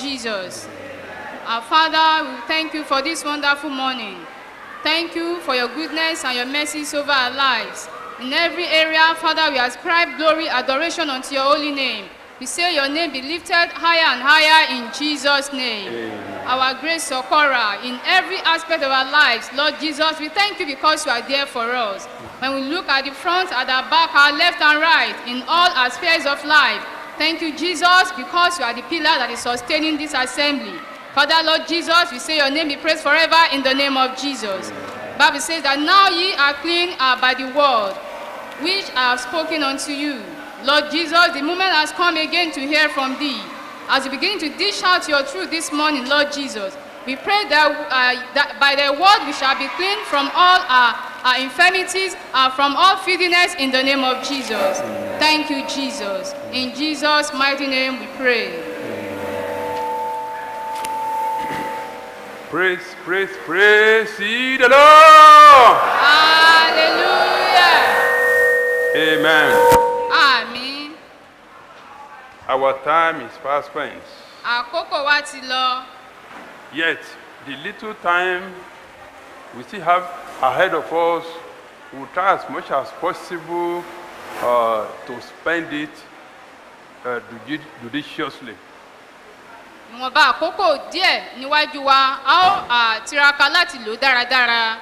jesus. Our father we thank you for this wonderful morning. Thank you for your goodness and your mercies over our lives. In every area father we ascribe glory adoration unto your holy name. We say your name be lifted higher and higher in jesus name. Our great succorer in every aspect of our lives lord jesus. We thank you because you are there for us. When we look at the front at our back our left and right in all aspects of life thank you jesus because you are the pillar that is sustaining this assembly father lord jesus we say your name be praised forever in the name of jesus bible says that now ye are clean are by the word which I have spoken unto you. Lord Jesus, the moment has come again to hear from thee. As you begin to dish out your truth this morning, Lord Jesus, we pray that, uh, that by the word we shall be clean from all our, our infirmities, uh, from all filthiness in the name of Jesus. Thank you, Jesus. In Jesus' mighty name we pray. Praise, praise, praise ye the Lord. hallelujah Amen. àmín Our time is past spent. àkókò wa ti lọ Yet, the little time we still have ahead of us, we'll try as much as possible uh, to spend it uh, judi- judiciously. ìwọ̀nba àkókò díẹ̀ níwájú wa a ó tiraka láti lò dáradára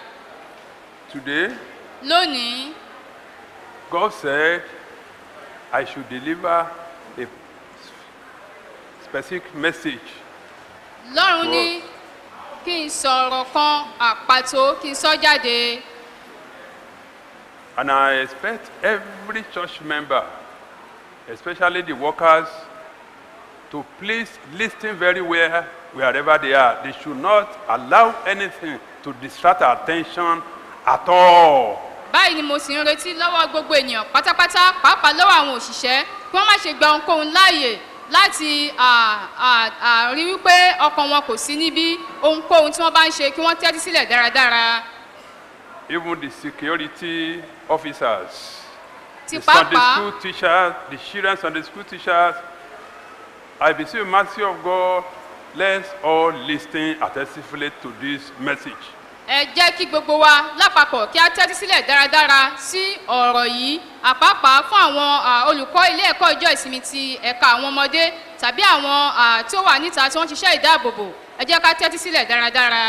Today, lónìí God said, I should deliver a specific message. lọ́run ní kí n sọ̀rọ̀ kan àpàtó kí n sọ jáde And I expect every church member, especially the workers, to please listen very well wherever they are. They should not allow anything to distract our attention at all. báyìí ni mo sì ń retí lọ́wọ́ gbogbo ènìyàn pátápátá pàápàá lọ́wọ́ àwọn òṣìṣẹ́ kí wọ́n má ṣe gba ohunkóhun láàyè láti rí wípé ọkàn wọn kò sí níbí ohunkóhun tí wọ́n bá ń ṣe kí wọ́n tẹ́tí sílẹ̀ dáradára Even the security officers, the Sunday school teachers, the children Sunday school teachers, I beseech mercy of God, let's all listen attentively to this message. Ẹ jẹ́ kí gbogbo wa lápapọ̀ kí á tẹ́tí sílẹ̀ dáradára sí ọ̀rọ̀ yìí àpapà fún àwọn olùkọ́ ilé ẹ̀kọ́ ìjọ ìsinmi ti ẹ̀ka àwọn ọmọdé tàbí àwọn tí ó wà níta tí wọ́n ń ṣiṣẹ́ ìdáàbòbò. Ẹ jẹ́ ká tẹ́tí sílẹ̀ dáradára.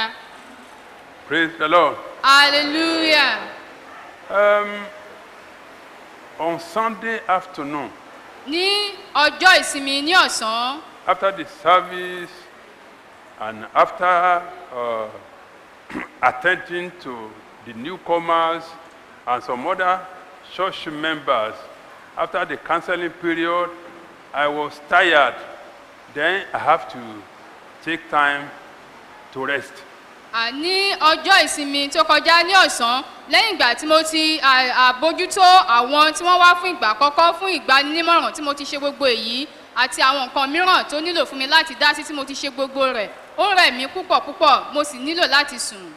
Praise the Lord. hallelujah. Um, on Sunday afternoon, ní ọjọ́ ìsinmi ní ọ̀sán. After the service and after uh, attending to the newcomers and some other church members, after the counseling period, I was tired. Then I have to take time to rest. Ní ọjọ́ ìsinmi tó kọjá ní ọ̀sán lẹ́yìn ìgbà tí mo ti àbójútó àwọn tí wọ́n wá fún ìgbà àkọ́kọ́ fún ìgbaninímọ̀ràn tí mo ti ṣe gbogbo èyí àti àwọn nǹkan mìíràn tó nílò fún mi láti dá sí tí mo ti ṣe gbogbo rẹ̀ ó rẹ̀ mí púpọ̀ púpọ̀ mo sì nílò láti sùn.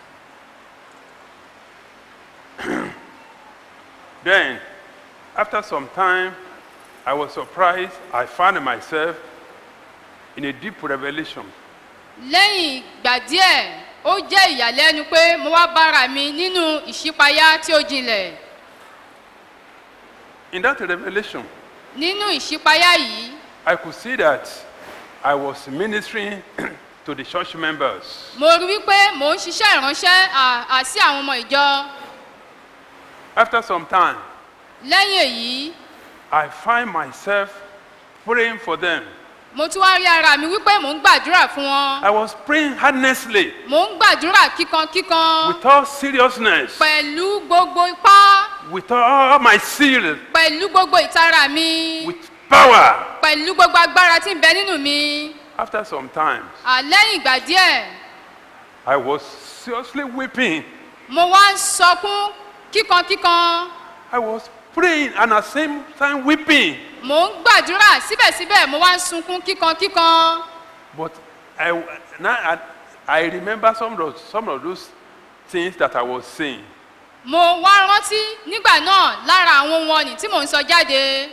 Then, after some time, I was surprised. I found myself in a deep revelation. lẹ́yìn ìgbà díẹ̀ ó jẹ́ ìyàlẹ́nu pé mo wá bára mi nínú ìṣípayá tí ó jinlẹ̀ In that revelation, nínú ìṣípayá yìí I could see that I was ministering to the church members. mo rí wípé mò ń ṣiṣẹ́ ìránṣẹ́ à- à sí àwọn ọmọ ìjọ. After some time, lẹ́yìn èyí I find myself praying for them. mo tún wá rí ara mi wípé mò ń gbàdúrà fún wọn. I was praying earnestly, mò ń gbàdúrà kíkankíkan. With all seriousness, pẹ̀lú gbogbo ipá. With all my zeal, pẹ̀lú gbogbo ìtara mi. With power. pẹ̀lú gbogbo agbára tí ń bẹ nínú mi After some time, À, lẹ́yìn ìgbà díẹ̀ I was seriously weeping. mo wá ń sọkún kíkankíkan I was praying and at the same time weeping. mò ń gbàdúrà síbẹ̀síbẹ̀ mo wá ń sunkún kíkankíkan But I, now I, I remember some of, some of those things that I was saying. mo wá rántí nígbà náà lára àwọn ohun ọ̀nì tí mò ń sọ jáde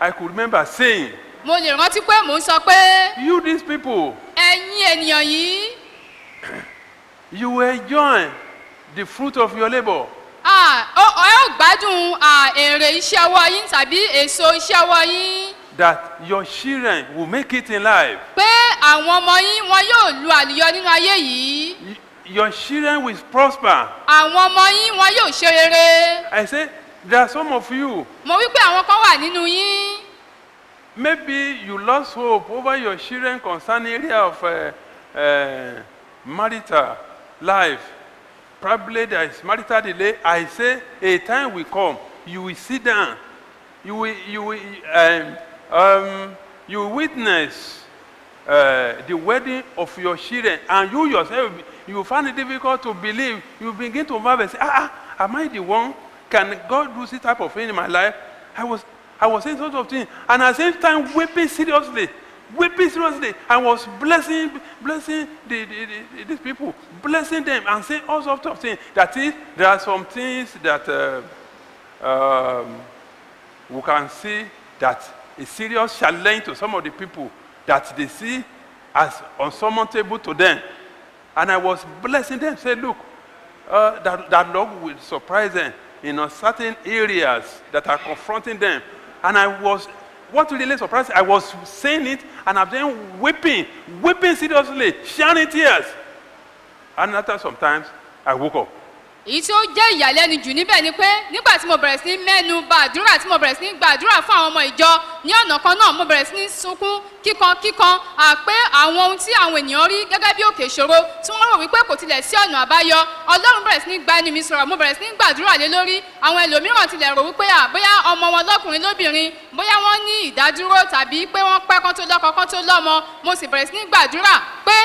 I could remember saying, mo lè rántí pé mò ń sọ pé You, these people, ẹ̀yin ènìyàn yìí you will enjoy the fruit of your labor. ah, ó- ẹ ó gbádùn èrè iṣẹ́ ọwọ́ yín tàbí èso iṣẹ́ ọwọ́ yín That your children will make it in life. pé àwọn ọmọ yín wọn yóò lu àlùyọ nínú ayé yìí Your children will prosper. àwọn ọmọ yín wọn yóò ṣe rere I say, there are some of you, mo wí pé àwọn kan wà nínú yín maybe you lost hope over your children concerning area of uh, uh, marital life. Probably there is marital delay. I say a time will come. You will sit down. You will, you will, um, um, you will witness uh, the wedding of your children, and you yourself, you find it difficult to believe. You begin to marvel say, ah, ah, am I the one? Can God do this type of thing in my life? I was, I was saying sort of thing, and at the same time weeping seriously weeping seriously. I was blessing, blessing the, the, the, these people, blessing them, and saying all sorts of things. That is, there are some things that uh, um, we can see that a serious challenge to some of the people that they see as unsurmountable to them. And I was blessing them, say, look, uh, that, that Lord will surprise them in certain areas that are confronting them. And I was, what really surprised, I was saying it and I've been weeping, weeping seriously, shedding tears. And after some times, I woke up. Èyí tí ó jẹ́ ìyàlẹ́nu jù níbẹ̀ ni pé nígbà tí mo bẹ̀rẹ̀ sí ní mẹ́nu ba àdúrà tí mo bẹ̀rẹ̀ sí ní gba àdúrà fún àwọn ọmọ ìjọ ní ọ̀nà kan náà mo bẹ̀rẹ̀ sí ní sunkún kíkan kíkan àpé àwọn ohun tí àwọn ènìyàn rí gẹ́gẹ́ bí òkè ìṣòro tí wọ́n rò wípé kò tilẹ̀ sí ọ̀nà àbáyọ. Ọlọ́run bẹ̀rẹ̀ sí ní gba ẹnu mi sọ̀rọ̀ mo bẹ̀rẹ̀ sí ní gbàdúrà lé lórí. Àwọn ẹlòmíràn tilẹ̀ rò wípé à bóyá ọmọ wọn lọ́kùnrin lóbìnrin bóyá wọ́n ní ìdádúró tàbí pé wọ́n pẹ́ kán tó lọ́kọ kán tó lọ́mọ mo sì bẹ̀rẹ̀ sí ní gbàdúrà pé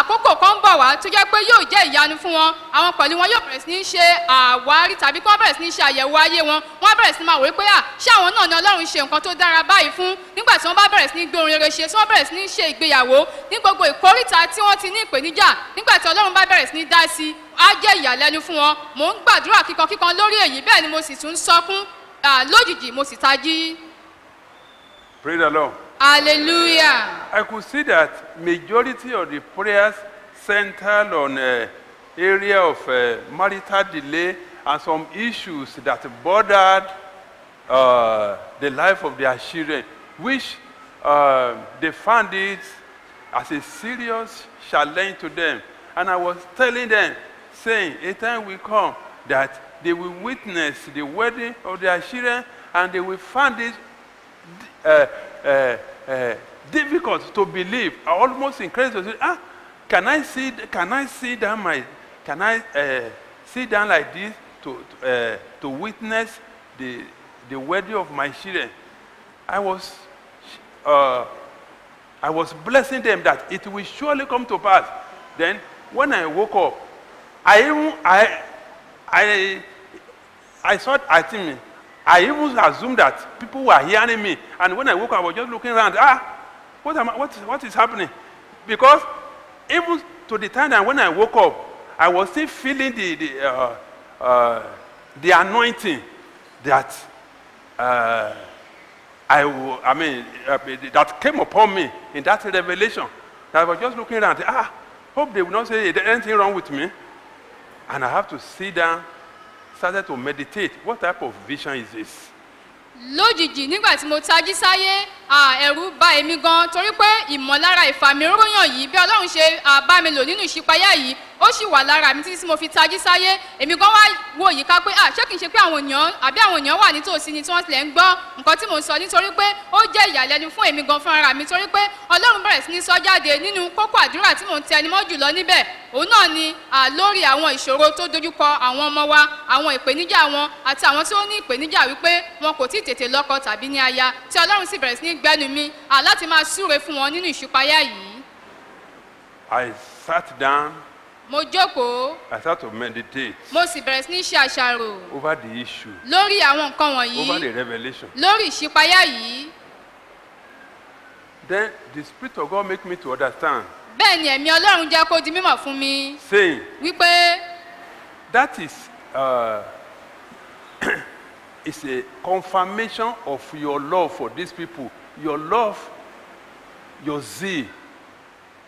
àkókò kan bọ̀ wá tó jẹ́ pé yóò jẹ́ ìyanu fún wọn. Àwọn pẹ̀lú wọn yóò bẹ̀rẹ̀ sí ṣe àwárí tàbí kí wọ́n bẹ̀rẹ̀ sí ní ṣe àyẹ̀wò ayé wọn wọ́n bẹ̀rẹ̀ sí ní máa wò pé à ṣé àwọn náà ni ọlọ́run ṣe nǹkan tó dára báyìí fún nígbà tí wọ́n bá bẹ̀rẹ̀ sí ní gbé rere ṣe tí wọ́n bẹ̀rẹ̀ sí ní ṣe ìgbéyàwó ní gbogbo ìkórìtà tí wọ́n ti ní ìpèníjà nígbà tí ọlọ́run bá bẹ̀rẹ̀ sí ní dá sí i á jẹ́ ìyàlẹ́nu fún wọn mò ń gbàdúrà kíkan kíkan lórí èyí bẹ́ẹ̀ ni mo sì tún sọkún à, lójijì mo sì tají Praise the Lord. hallelujah. I could see that majority of the prayers centered on uh, area of uh, marital delay and some issues that bothered uh, the life of their children, which uh, they found it as a serious challenge to them. And I was telling them, saying, a time will come that they will witness the wedding of their children and they will find it uh, uh, uh, difficult to believe, almost incredible ah, can I see, can I see down my, can I uh, sit down like this to, uh, to witness the, the wedding of my children? I was, uh, I was blessing them that it will surely come to pass. Then, when I woke up, I even, I, I, I thought, I think, I even assumed that people were hearing me. And when I woke up, I was just looking around. Ah, what, am I, what, what is happening? Because even to the time that when I woke up, I was still feeling the, the, uh, uh, the anointing that uh, I, w- I mean, uh, that came upon me in that revelation. I was just looking around. Ah, hope they will not say there's anything wrong with me. And I have to sit down, started to meditate. What type of vision is this? lójijì nígbà tí mo tají sáyé ẹ̀rù bà èmi gan torí pé ìmọ̀lára ìfàmìróyàn yìí bí ọlọ́run ṣe bá mi lò nínú ìṣípayá yìí ó sì wà lára mi títí tí mo fi tají sáyé. Èmi gan wá wo yíká pé à ṣé kìí ṣe pé àwọn èèyàn àbí àwọn èèyàn wà nítòsí ni tí wọ́n tilẹ̀ ń gbọ́ nǹkan tí mò ń sọ? Nítorí pé ó jẹ́ ìyàlẹ́nu fún èmi gan fúnra mi torí pé ọlọ́run bẹ̀rẹ̀ sí ní sọ jáde nínú kókó àdúrà tí mò ń tẹnumọ́ jùlọ níbẹ̀. Òun náà ni lórí àwọn ìṣòro tó dojúkọ àwọn ọmọ wa àwọn ìpèníjà wọn àti àwọn tí ó ní ìpèníjà wípé wọn kò tí ì tètè lọ́kọ tàbí ní aya tí ọlọ́run sì bẹ̀rẹ̀ sí ní gbẹ́nu mi láti máa súre fún wọn nínú ìṣípayá yìí. I sat down, mo jókòó I started to meditate mo sì bẹ̀rẹ̀ sí ní ṣe àṣàrò over the issue, lórí àwọn nǹkan over wọ̀nyí the revelation. lórí ìṣípayá yìí Then the Spirit of God make me to understand, bẹ́ẹ̀ ni ẹ̀mí ọlọ́run jẹ́ kó di mímọ̀ fún mi saying, wípé that is uh, it's a confirmation of your love for these people, your love, your zeal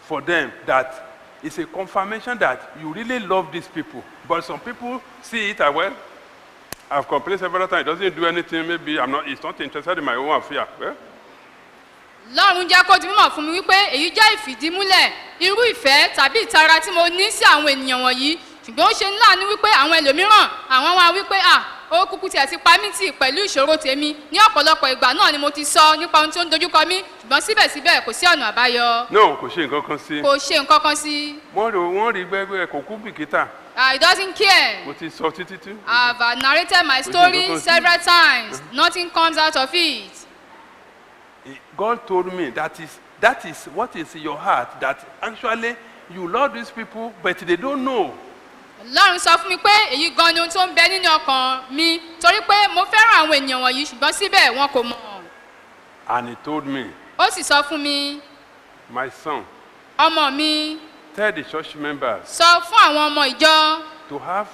for them. That it's a confirmation that you really love these people. But some people see it as well. I've complained several times. It doesn't do anything. Maybe I'm not. It's not interested in my own affair. Well, lọ́run jẹ́ kó di mímọ̀ fún mi wípé èyí jẹ́ ìfìdímúlẹ̀ irú ìfẹ́ tàbí ìtara tí mo ní sí àwọn ènìyàn wọ̀nyí ṣùgbọ́n ó ṣe ní wípé àwọn ẹlòmíràn àwọn wa wípé à ó kúkú tiẹ̀ ti pa mí tì pẹ̀lú ìṣòro tèmi ní ọ̀pọ̀lọpọ̀ ìgbà náà ni mo ti sọ nípa ohun tí ó ń dojúkọ mí ṣùgbọ́n síbẹ̀síbẹ̀ kò sí ọ̀nà àbáyọ no, kò ṣe nǹkan kan sí. kò ṣe nǹkan kan sí Wọ́n rí wọ́n rí gbẹ́gbẹ́ kò kú bìkítà. Ah, he doesn't care Mo ti sọ títí tí. I've uh, narrated my story several times nothing comes out of it. God told me that is that is what is in your heart that actually you love these people but they don't know. Lọ́run sọ fún mi pé èyí gan ni ohun tó ń bẹ nínú ọkàn mi torí pé mo fẹ́ràn àwọn ènìyàn wọ̀nyí ṣùgbọ́n síbẹ̀ wọn kò mọ̀. And he told me ó sì sọ fún mi my son, ọmọ mi tell the church members sọ fún àwọn ọmọ ìjọ to have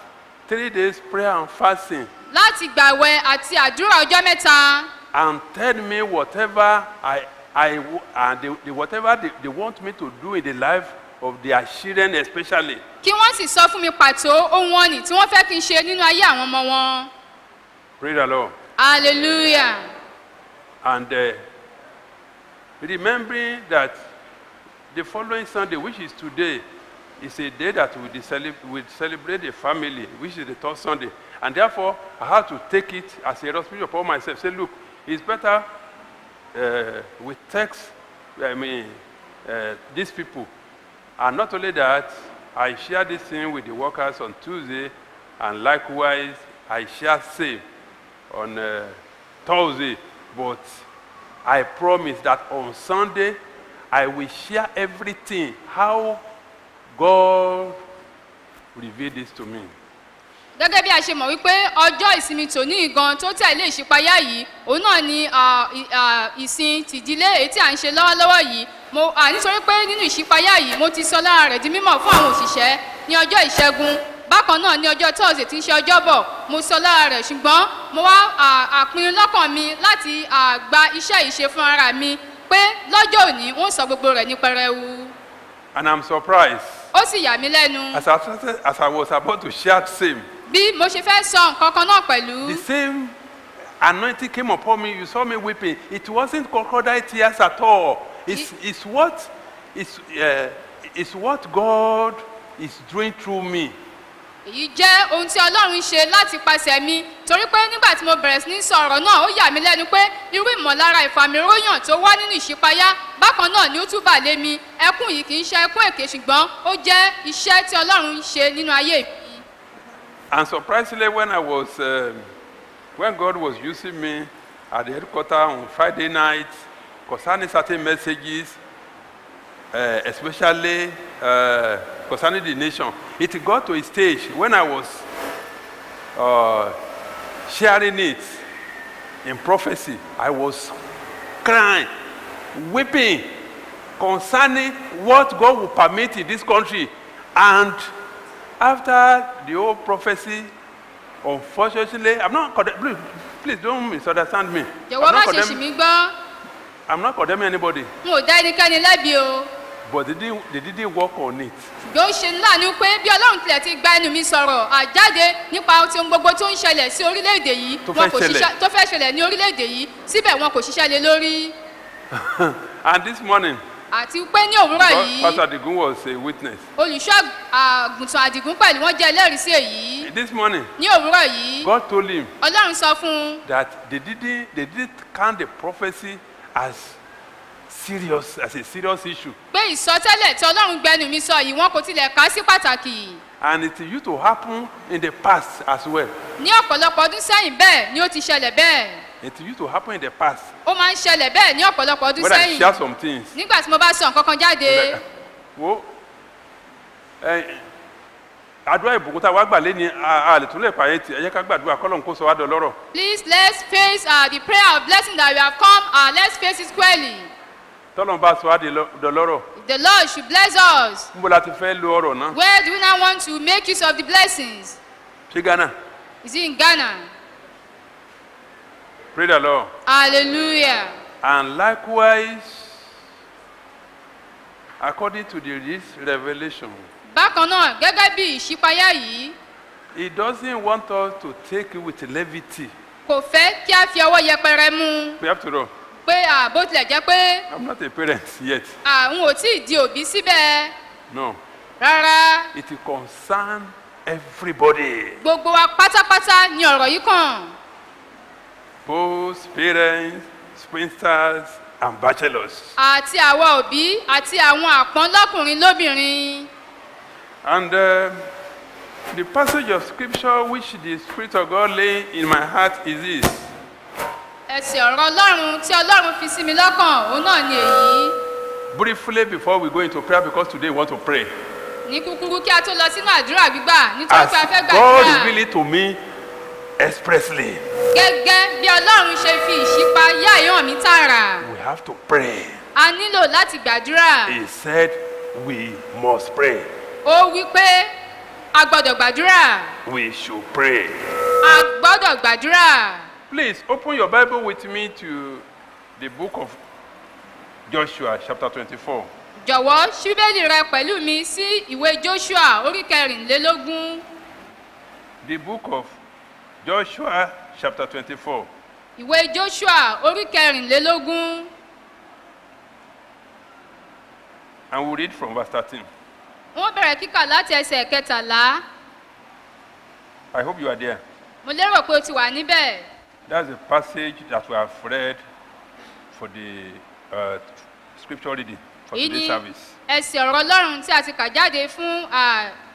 three days prayer and fasting láti gbàwẹ̀ àti àdúrà ọjọ́ mẹ́ta. and tell me whatever I, I and they, they, whatever they, they want me to do in the life of their children especially. kí wọ́n sì sọ fún mi pàtó ohun ọ̀nì tí wọ́n fẹ́ kí n ṣe nínú ayé àwọn ọmọ wọn Praise the Lord. hallelujah And uh, remembering that the following Sunday, which is today, is a day that we we celebrate the family, which is the third Sunday. And therefore, I had to take it as a responsibility upon myself. Say, look, it's better uh, we text, I mean, uh, these people. And not only that, I share this thing with the workers on Tuesday, and likewise, I share same on uh, Thursday. But I promise that on Sunday, I will share everything, how God revealed this to me. Gẹ́gẹ́ bí a ṣe mọ̀ wípé ọjọ́ ìsinmi tòní gan tó tẹ̀lé ìṣípayá yìí òun náà ni ìsìn tìdílé èyí tí à ń ṣe lọ́wọ́lọ́wọ́ yìí. Mo nítorí pé nínú ìṣípayá yìí mo ti sọ lára rẹ̀ di mímọ̀ fún àwọn òṣìṣẹ́ ní ọjọ́ ìṣẹ́gun. Bákan náà ní ọjọ́ tọ́sídẹ̀ẹ́ tí ń ṣe ọjọ́bọ̀ mo sọ lára rẹ̀ ṣùgbọ́n mo wá àpinnu lọ́kàn mi láti gba iṣẹ́ yìí ṣe fún ara mi pé lọ́jọ́ òní wọ́n sọ gbogbo rẹ̀ ní pẹrẹwu. And I'm surprised. ó sì yà mí lẹ́nu. As I, started, as I was about to share same, bí mo ṣe fẹ́ sọ nǹkan kan náà pẹ̀lú. the same anointing came upon me. You saw me weeping. It wasn't crocodile tears at all. It's, it's, what, it's, uh, it's what God is doing through me. èyí jẹ́ ohun tí ọlọ́run ṣe láti pàṣẹ mi torí pé nígbà tí mo bẹ̀rẹ̀ sí ní sọ̀rọ̀ náà ó yà mí lẹ́nu pé irú ìmọ̀lára ìfàmìróyàn tó wá nínú ìṣípayá bákan náà ni ó tún bà lé mi ẹkún yìí kì í ṣe ẹkún èké ṣùgbọ́n ó jẹ́ iṣẹ́ tí ọlọ́run ṣe nínú ayé mi. And surprisingly, when I was, um, when God was using me at the headquarters on Friday night concerning certain messages, uh, especially uh, concerning the nation, it got to a stage when I was uh, sharing it in prophecy. I was crying, weeping concerning what God will permit in this country. And after the whole prophecy, unfortunately, I'm not please, please don't misunderstand me. I'm jọ̀wọ́ má not, ṣe ṣì condemn, mí gbọ́ I'm not condemning anybody, n ò dá ẹnikẹ́ni lẹ́bi o but they didn't, they didn't work on it. ṣùgbọ́n ó ṣe láàánú pé bí ọlọ́run tilẹ̀ ti gba ẹnu mi sọ̀rọ̀ àjáde nípa ohun gbogbo tó ń ṣẹlẹ̀ sí orílẹ̀-èdè yìí Tó fẹ́ ṣẹlẹ̀. tó fẹ́ ṣẹlẹ̀ ní orílẹ̀-èdè yìí síbẹ̀ wọn kò ṣiṣẹ́ lé lórí and this morning, àti pé ní òwúrọ̀ yìí Pastor Digun was a witness. olùṣọ́ àgùntàn àdìgún pẹ̀lú wọn jẹ́ ẹlẹ́rìí sí èyí This morning, ní òwúrọ̀ yìí God told him ọlọ́run sọ fún un that they didn't, they didn't count the prophecy as serious, as a serious issue. pé ìsọtẹ́lẹ̀ tí ọlọ́run gbẹnu mi sọ yìí wọn kò tilẹ̀ kà sí pàtàkì And it used to happen in the past as well. ní ọ̀pọ̀lọpọ̀ ọdún sẹ́yìn bẹ́ẹ̀ ni ó ti ṣẹlẹ̀ bẹ́ẹ̀ It used to happen in the past. ó máa ń ṣẹlẹ̀ bẹ́ẹ̀ ní ọ̀pọ̀lọpọ̀ ọdún When I sẹ́yìn. share some things, nígbà tí mo bá sọ nǹkan kan jáde. Wo àdúrà ìbùkún tá a wá gbà lé ní a a lè pààyè tì ẹ jẹ́ ká gbàdúrà kọ́lọ́n kó sọ wá dọlọ́rọ̀ please let's face uh, the prayer of blessing that we have come uh, let's face it squarely. Tọ́lọ́n bá sọ wá dọlọ́rọ̀ the lord should bless us. Níbo la ti fẹ́ lo ọ̀rọ̀ náà? Where do we now want to make use of the blessings? Ṣé ghana? Is it in ghana pray the lord. Hallelujah. And likewise according to the this revolution bákan náà gẹ́gẹ́ bí ìṣípayá yìí he doesn't want us to take it with levity. kò fẹ́ kí a fi ọwọ́ yẹpẹrẹ mú we have to know. Pé à, bó tilẹ̀ jẹ́ pé i'm not a parent yet. àwọn ò tí ì di òbí síbẹ̀. No. Rárá. It concern everybody. Gbogbo wa pátápátá ni ọ̀rọ̀ yìí kàn both parents spinsters and bachelors àti àwa òbí àti àwọn àpọ́n lọ́kùnrin lóbìnrin And uh, the passage of scripture which the Spirit of God lay in my heart is this. ẹsẹ̀ ọ̀rọ̀ ọlọ́run tí ọlọ́run fi sí mi lọ́kàn òun náà ni èyí Briefly before we go into prayer, because today we want to pray. ní kúkúrú kí a tó lọ sínú àdúrà gbígbà nítorí As pé a fẹ́ God gbàdúrà revealed it to me expressly, gẹ́gẹ́ bí ọlọ́run ṣe fi ìṣípa yá ìhàn mi tààrà we have to pray. a nílò láti gbàdúrà He said we must pray. ó wí pé a gbọ́dọ̀ gbàdúrà We should pray. a gbọ́dọ̀ gbàdúrà Please open your Bible with me to the book of Joshua, chapter 24. jọ̀wọ́ ṣí bíbélì rẹ pẹ̀lú mi sí ìwé joshua orí kẹrìnlélógún The book of Joshua, chapter 24. ìwé joshua orí kẹrìnlélógún And we'll read from verse 13. wọ́n bẹ̀rẹ̀ kíkà láti ẹsẹ̀ kẹtàlá I hope you are there. mo lérò pé o ti wà níbẹ̀ That's the passage that we have read for the uh, scripture reading for èyí today's ni service. ẹsẹ̀ ọ̀rọ̀ ọlọ́run tí a ti kà jáde fún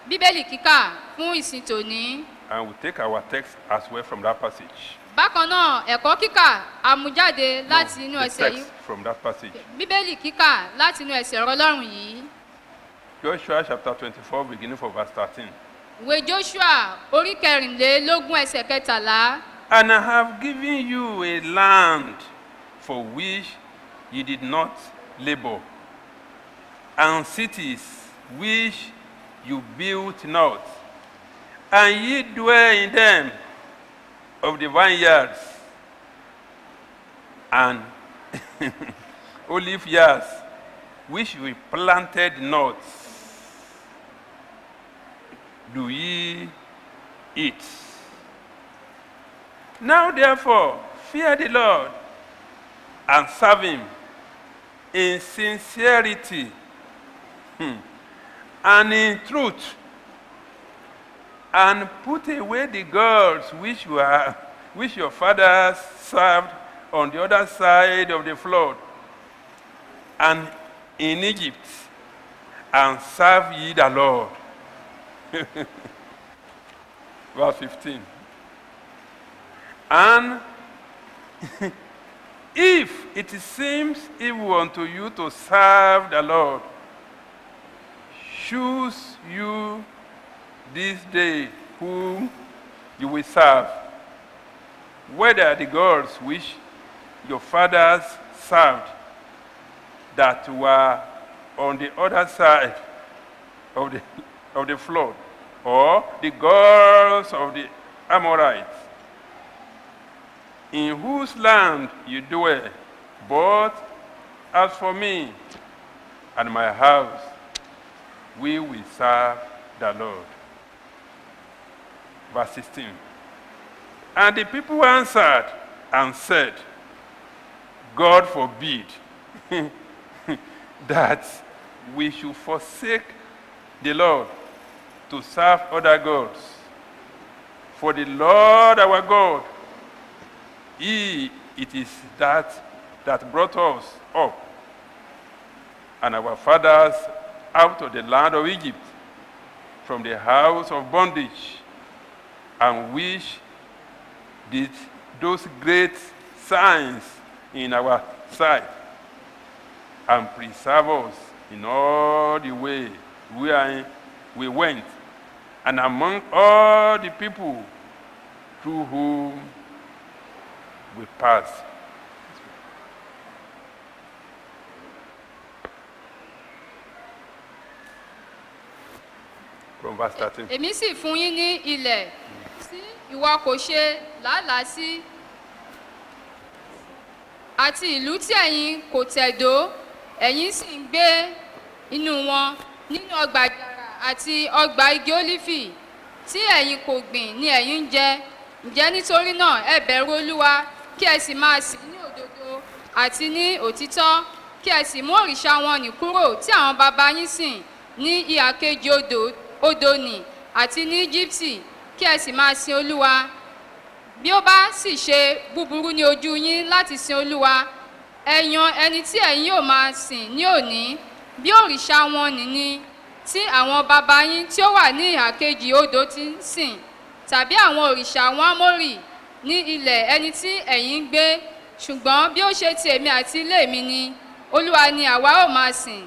bíbélì kíkà fún ìsìn tòní And we take our text as well from that passage. bákan náà ẹ̀kọ́ kíkà àmújáde láti inú the ẹsẹ̀ yìí text from that passage. bíbélì kíkà láti inú ẹsẹ̀ ọ̀rọ̀ ọlọ́run yìí Joshua chapter 24, beginning from verse 13. ìwé joshua orí kẹrìnlélógún ẹsẹ̀ kẹtàlá And I have given you a land for which ye did not labor, and cities which you built not, and ye dwell in them of the vineyards and olive yards which we planted not. Do ye eat? Now, therefore, fear the Lord and serve him in sincerity hmm, and in truth, and put away the gods which, were, which your fathers served on the other side of the flood and in Egypt, and serve ye the Lord. Verse 15. And if it seems evil unto you to serve the Lord, choose you this day whom you will serve, whether the gods which your fathers served that were on the other side of the, of the flood, or the gods of the Amorites, in whose land you dwell. But as for me and my house, we will serve the Lord. Verse 16. And the people answered and said, God forbid that we should forsake the Lord to serve other gods. For the Lord our God, He it is that that brought us up and our fathers out of the land of Egypt from the house of bondage, and which did those great signs in our sight and preserve us in all the way wherein we went, and among all the people through whom we passed. From verse 13. èmi sì ilẹ̀ ìwọ kò ṣe làálàá sí. Àti ìlú tí ẹ̀yin kò tẹ̀dó ẹ̀yin sì ń gbé inú wọn nínú ọgbà àjàrà àti ọgbà igi ólífì. Tí ẹ̀yin kò gbìn ni ẹ̀yin ń jẹ. Ǹjẹ́ nítorí náà ẹ bẹ̀rù olúwa kí ẹ sì máa sìn ní òdodo àti ní òtítọ́. Kí ẹ sì mú òrìṣà wọn nì kúrò tí àwọn baba yín sìn ní ìhà kejì odò nì àti ní íjíbítì kí ẹ sì máa sin olúwa. Bí ó bá sì ṣe búburú ní ojú yín láti sin olúwa ẹ yan ẹni tí ẹ̀yin yóò máa sìn ní òní. Bí òrìṣà wọn nìní tí àwọn baba yín tí ó wà ní ìhà kejì odò ti ń sìn tàbí àwọn òrìṣà àwọn ámórì ní ilẹ̀ ẹni tí ẹ̀yin ń gbé. Ṣùgbọ́n bí ó ṣe ti èmi àti ilé mi ni olúwa ni àwa ó máa sìn.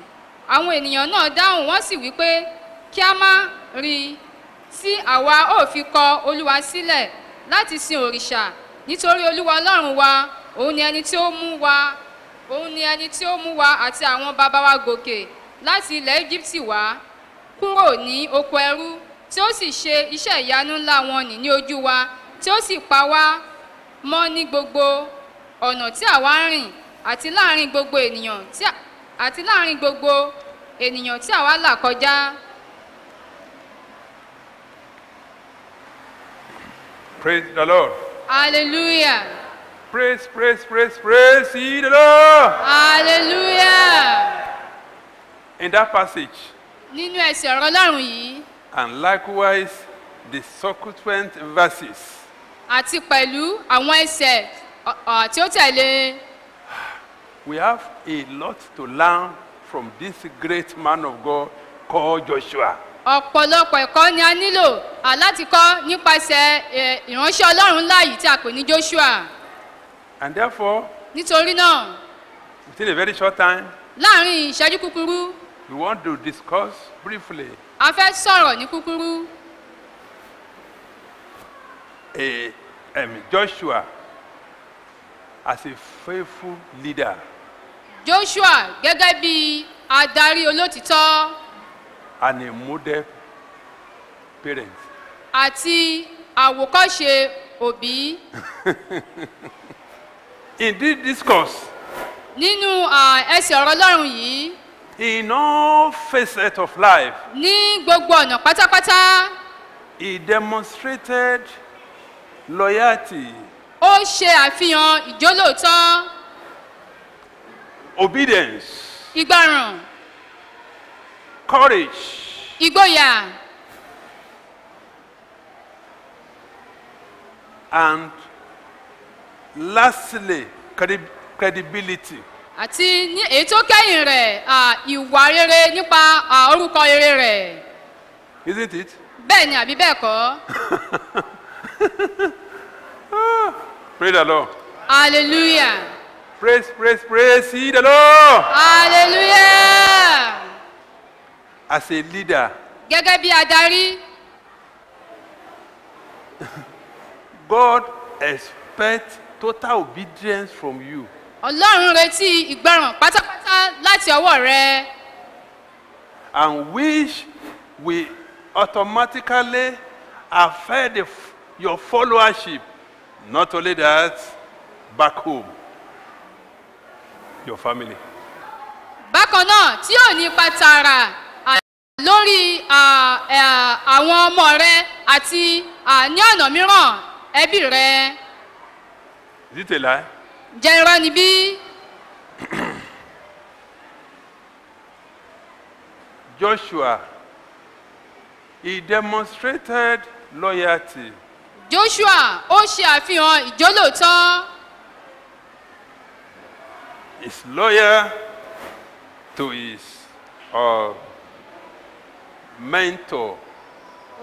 Àwọn ènìyàn náà dáhùn wọ́n sì wí pé kí a má rí i tí àwa ó fi kọ olúwa sílẹ̀ láti sin òrìṣà nítorí olúwa ọlọ́run wa òun ni ẹni tí ó mú wa òun ni ẹni tí ó mú wa àti àwọn bàbá wa gòkè láti ilẹ̀ íjíbítì wá kúrò ní oko ẹrú tí ó sì ṣe iṣẹ́ ìyanu ńlá wọn nì ní ojú wa tí ó sì pa wá mọ́ ní gbogbo ọ̀nà tí àwa ń rìn àti láàárín gbogbo ènìyàn tí àti láàárín gbogbo ènìyàn tí àwa là kọjá. Praise the Lord. hallelujah Praise, praise, praise, praise ye the Lord. hallelujah In that passage, nínú ẹsẹ̀ ọ̀rọ̀ ọlọ́run yìí and likewise the subsequent verses, àti pẹ̀lú àwọn ẹsẹ̀ tí ó tẹ̀lé we have a lot to learn from this great man of God called Joshua. Ọ̀pọ̀lọpọ̀ ẹ̀kọ́ ni a nílò láti kọ́ nípasẹ̀ ìránṣẹ́ ọlọ́run ńlá yìí tí a pè ní joshua. And therefore, nítorí náà within a very short time, láàárín ìṣẹ́jú kúkúrú we want to discuss briefly a fẹ́ sọ̀rọ̀ ní kúkúrú. A, um, Joshua as a faithful leader. joshua gẹ́gẹ́ bí adarí olótìtọ́ and a model parent. àti àwòkọ́ṣe òbí. In this discourse, nínú ẹsẹ̀ ọ̀rọ̀ ọlọ́run yìí. in all facets of life, ní gbogbo ọ̀nà pátápátá. he demonstrated loyalty, ó ṣe àfihàn ìjólóòtọ́ obedience, ìgbọràn courage, ìgboyà and lastly, credi- credibility. àti ní èyí tó kẹ́yìn rẹ̀ ìwà rere nípa orúkọ rere rẹ̀ Isn't it? bẹ́ẹ̀ ni àbí bẹ́ẹ̀ kọ́ Praise the Lord. hallelujah Praise, praise, praise the Lord. hallelujah As a leader, gẹ́gẹ́ bí adarí God expects total obedience from you. ọlọ́run retí ìgbọràn pátápátá láti ọwọ́ rẹ and which will automatically affect the, your followership. Not only that, back home, your family. bákan náà tí yóò ní ipa tààrà lórí àwọn ọmọ rẹ àti ní ọ̀nà mìíràn ẹbí rẹ Is it a lie? jẹ́ irọ́ níbí Joshua, he demonstrated loyalty. joshua ó ṣe àfihàn ìjólóòtọ́ He's loyal to his uh, mentor.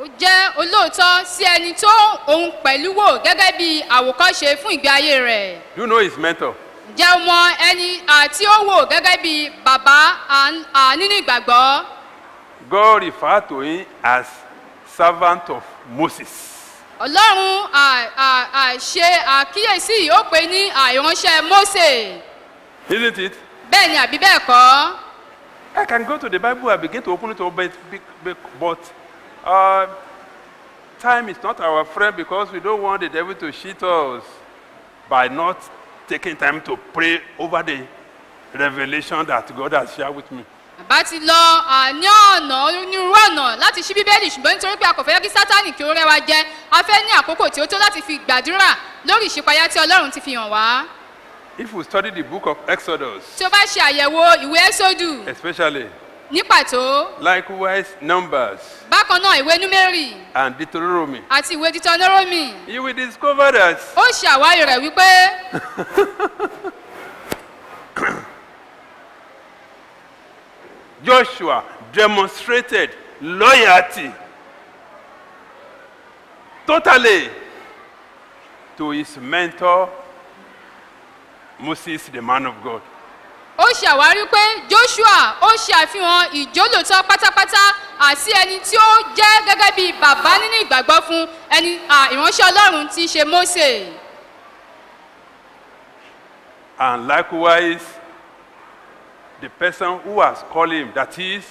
ó jẹ́ olóòótọ́ sí ẹni tó òun pẹ̀lú wò gẹ́gẹ́ bí àwòkọ́ṣe fún ìgbé ayé rẹ̀ Do you know his mentor? ǹjẹ́ o mọ ẹni tí ó wò gẹ́gẹ́ bí bàbá nínú ìgbàgbọ́ God referred to him as servant of Moses. ọlọ́run ṣe àkíyèsí ó pè ní àìránṣẹ́ mose Isn't it? bẹ́ẹ̀ ni àbí bẹ́ẹ̀ kọ́ I can go to the Bible and begin to open it up, but, but, uh, time is not our friend because we don't want the devil to cheat us by not taking time to pray over the revelation that God has shared with me. bàbá ti lọ ní ọ̀nà onírúurú ọ̀nà láti ṣí bíbélì ṣùgbọ́n nítorí pé a kò fẹ́ kí sátánì kí ó rẹwà jẹ a fẹ́ ní àkókò tí ó tó láti fi gbàdúrà lórí ìṣípayá tí ọlọ́run ti fi hàn wá If we study the book of Exodus, tí o bá ṣe àyẹ̀wò ìwé ẹ́sọ́dù especially ní pàtó likewise Numbers bákan náà ìwé númérì and Deuteronomy, àti ìwé titọ́nọ́rọ́mì you will discover that ó ṣe àwárí rẹ̀ wípé Joshua demonstrated loyalty totally to his mentor, Moses, the man of God. ó ṣe àwárí pé joshua ó ṣe àfihàn ìjólótọ́ pátápátá àti ẹni tí ó jẹ́ gẹ́gẹ́ bí bàbá nínú ìgbàgbọ́ fún ẹni ìránṣẹ́ ọlọ́run tí í ṣe mose And likewise, the person who has called him, that is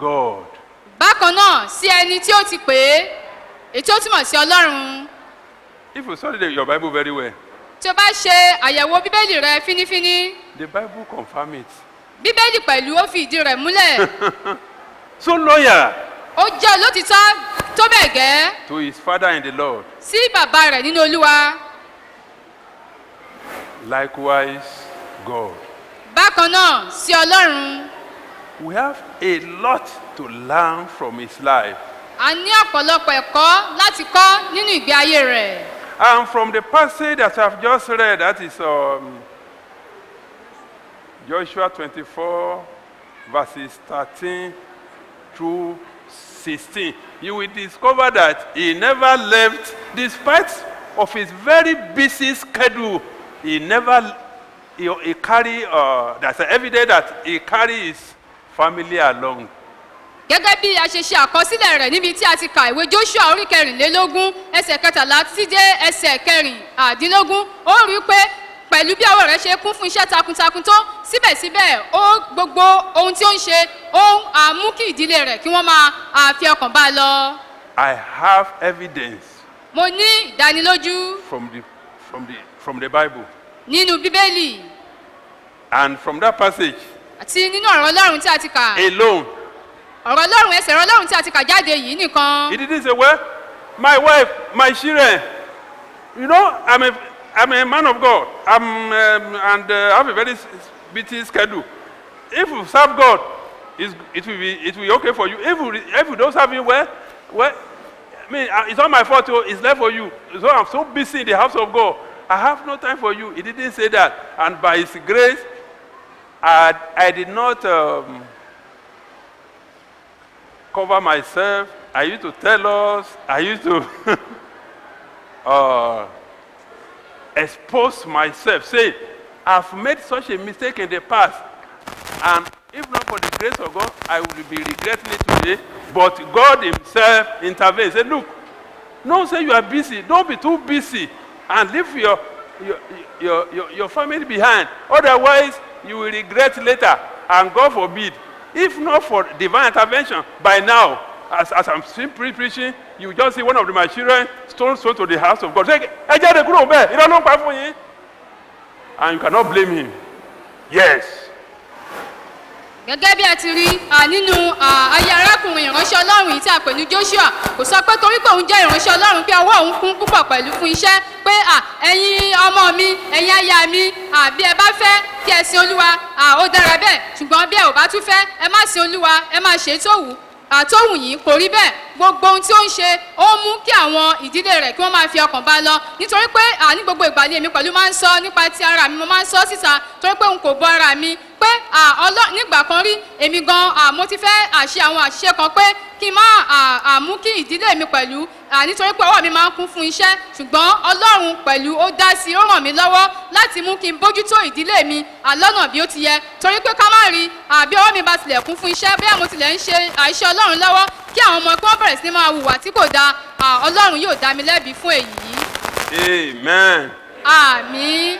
God. bákan náà sí ẹni tí ó ti pè é ó túmọ̀ sí ọlọ́run If you study your Bible very well, tí o bá ṣe àyẹ̀wò bíbélì rẹ fínífíní the Bible confirm it. bíbélì pẹ̀lú ó fi ìdí rẹ̀ múlẹ̀ So loyal ó jẹ́ olótìtọ́ tó bẹ̀ gẹ́ to his father in the Lord. sí bàbá rẹ̀ nínú olúwa Likewise, God. bákan náà sí ọlọ́run We have a lot to learn from his life. a ní ọ̀pọ̀lọpọ̀ ẹ̀kọ́ láti kọ́ nínú ìgbé ayé rẹ̀ And from the passage that I've just read, that is um, Joshua 24, verses 13 through 16, you will discover that he never left, despite of his very busy schedule, he never, he, he carry, uh, that's evidence that he carry his family along. Gẹ́gẹ́ bí a ṣe ṣe àkọsílẹ̀ rẹ̀ níbi tí a ti ka ìwé joshua orí kẹrìnlélógún ẹsẹ̀ kẹtàlá títí dé ẹsẹ̀ kẹrìndínlógún ó rí i pé pẹ̀lú bí ọwọ́ rẹ̀ ṣe kún fún iṣẹ́ takuntakun tó síbẹ̀síbẹ̀ ó gbogbo ohun tí ó ń ṣe ó ń mú kí ìdílé rẹ̀ kí wọ́n máa fi ọkàn bá a lọ. I have evidence mo ní ìdánilójú from the, from the, from the Bible. nínú bíbélì And from that passage àti nínú ọ̀rọ̀ ọlọ́run tí a ti kà alone, ọ̀rọ̀ ọlọ́run ẹsẹ̀ ọ̀rọ̀ ọlọ́run tí a ti kà jáde yìí nìkan. he didn't say, Well, my wife, my children, you know, I'm a, I'm a man of God, I'm, um, and uh, have a very busy schedule. If you serve God, it's, it, will be, it will be okay for you. If you, if you don't serve Him well, well, I mean, uh, it's not my fault, oh, it's left for you. So I'm so busy in the house of God. I have no time for you. He didn't say that. And by His grace, I, I did not. Um, cover myself. I used to tell us, I used to uh, expose myself, say, I've made such a mistake in the past, and if not for the grace of God, I would be regretting it today. But God Himself intervened. Say, look, no, say you are busy. Don't be too busy, and leave your your, your, your, your family behind. Otherwise, you will regret later. And God forbid, if not for divine intervention, by now, as, as I'm simply preaching, you just see one of my children stone thrown to the house of God. Say, ẹ jáde kúrò bẹ́ẹ̀, irọ́ ló ń pa. And you cannot blame him. Yes. Gẹ́gẹ́ bí a ti rí nínú ayé arákùnrin ìránṣẹ́ ọlọ́run yìí tí a pè ní joshua kò sọ pé torí pé òun jẹ́ ìránṣẹ́ ọlọ́run pé ọwọ́ òun kún púpọ̀ pẹ̀lú fún iṣẹ́ pé ẹ̀yin ọmọ mi ẹ̀yin aya mi bí ẹ bá fẹ́ kí ẹ sin olúwa ó dára bẹ́ẹ̀. Ṣùgbọ́n bí ẹ ò bá tún fẹ́ ẹ má sin olúwa ẹ má ṣe tó wù àtọ́wù yìí kò rí bẹ́ẹ̀. Gbogbo ohun tí ó ń ṣe ó mú kí àwọn ìdílé rẹ̀ kí wọ́n máa fi ọkàn bá lọ. Nítorí pé ní gbogbo ìgbà ni èmi pẹ̀lú máa ń sọ nípa ti ara mi mo máa ń sọ síta torí pé n kò bọ ara mi pé nígbà kan rí èmi gan mo ti fẹ́ àṣe àwọn àṣìṣe kan pé kí n má mú kí ìdílé mi pẹ̀lú nítorí pé ọwọ́ mi máa ń kún fún iṣẹ́. Ṣùgbọ́n ọlọ́run pẹ̀lú ó dá sí ó ràn mí lọ́wọ́ láti mú kí n bójútó ìdílé mi lọ́nà bí ó ti yẹ. Torí pé ká má rí àbí ọwọ́ mi bá tilẹ̀ kún fún iṣẹ́ bóyá mo tilẹ̀ ń ṣe àìṣe ọlọ́run lọ́wọ́ kí àwọn ọmọ wọ́n bẹ̀rẹ̀ sí ní máa hùwà tí kò dáa ọlọ́run yóò dá mi lẹ́bi fún èyí. Amen. àmì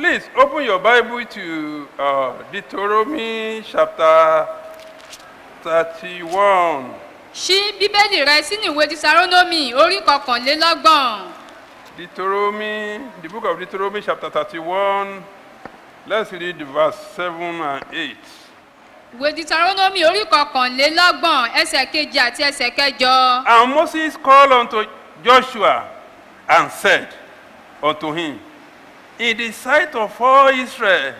Please open your Bible to uh, Deuteronomy chapter 31. ṣí bíbélì rẹ sínú ìwé disaronomi orí kọkànlélọ́gbọ̀n Deuteronomy, the book of Deuteronomy, chapter 31. Let's read verse 7 and 8. ìwé disaronomi orí kọkànlélọ́gbọ̀n ẹsẹ̀ kejì àti ẹsẹ̀ kẹjọ. And Moses called unto Joshua and said unto him, In the sight of all Israel,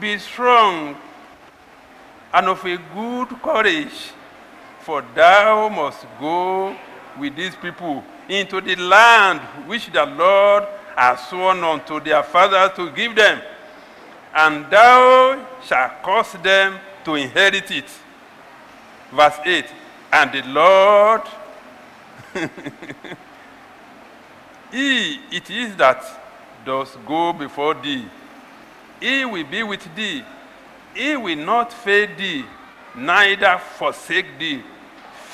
be strong and of a good courage, for thou must go with these people into the land which the Lord has sworn unto their fathers to give them, and thou shalt cause them to inherit it. Verse 8 And the Lord, He it is that does go before thee. He will be with thee. He will not fail thee, neither forsake thee.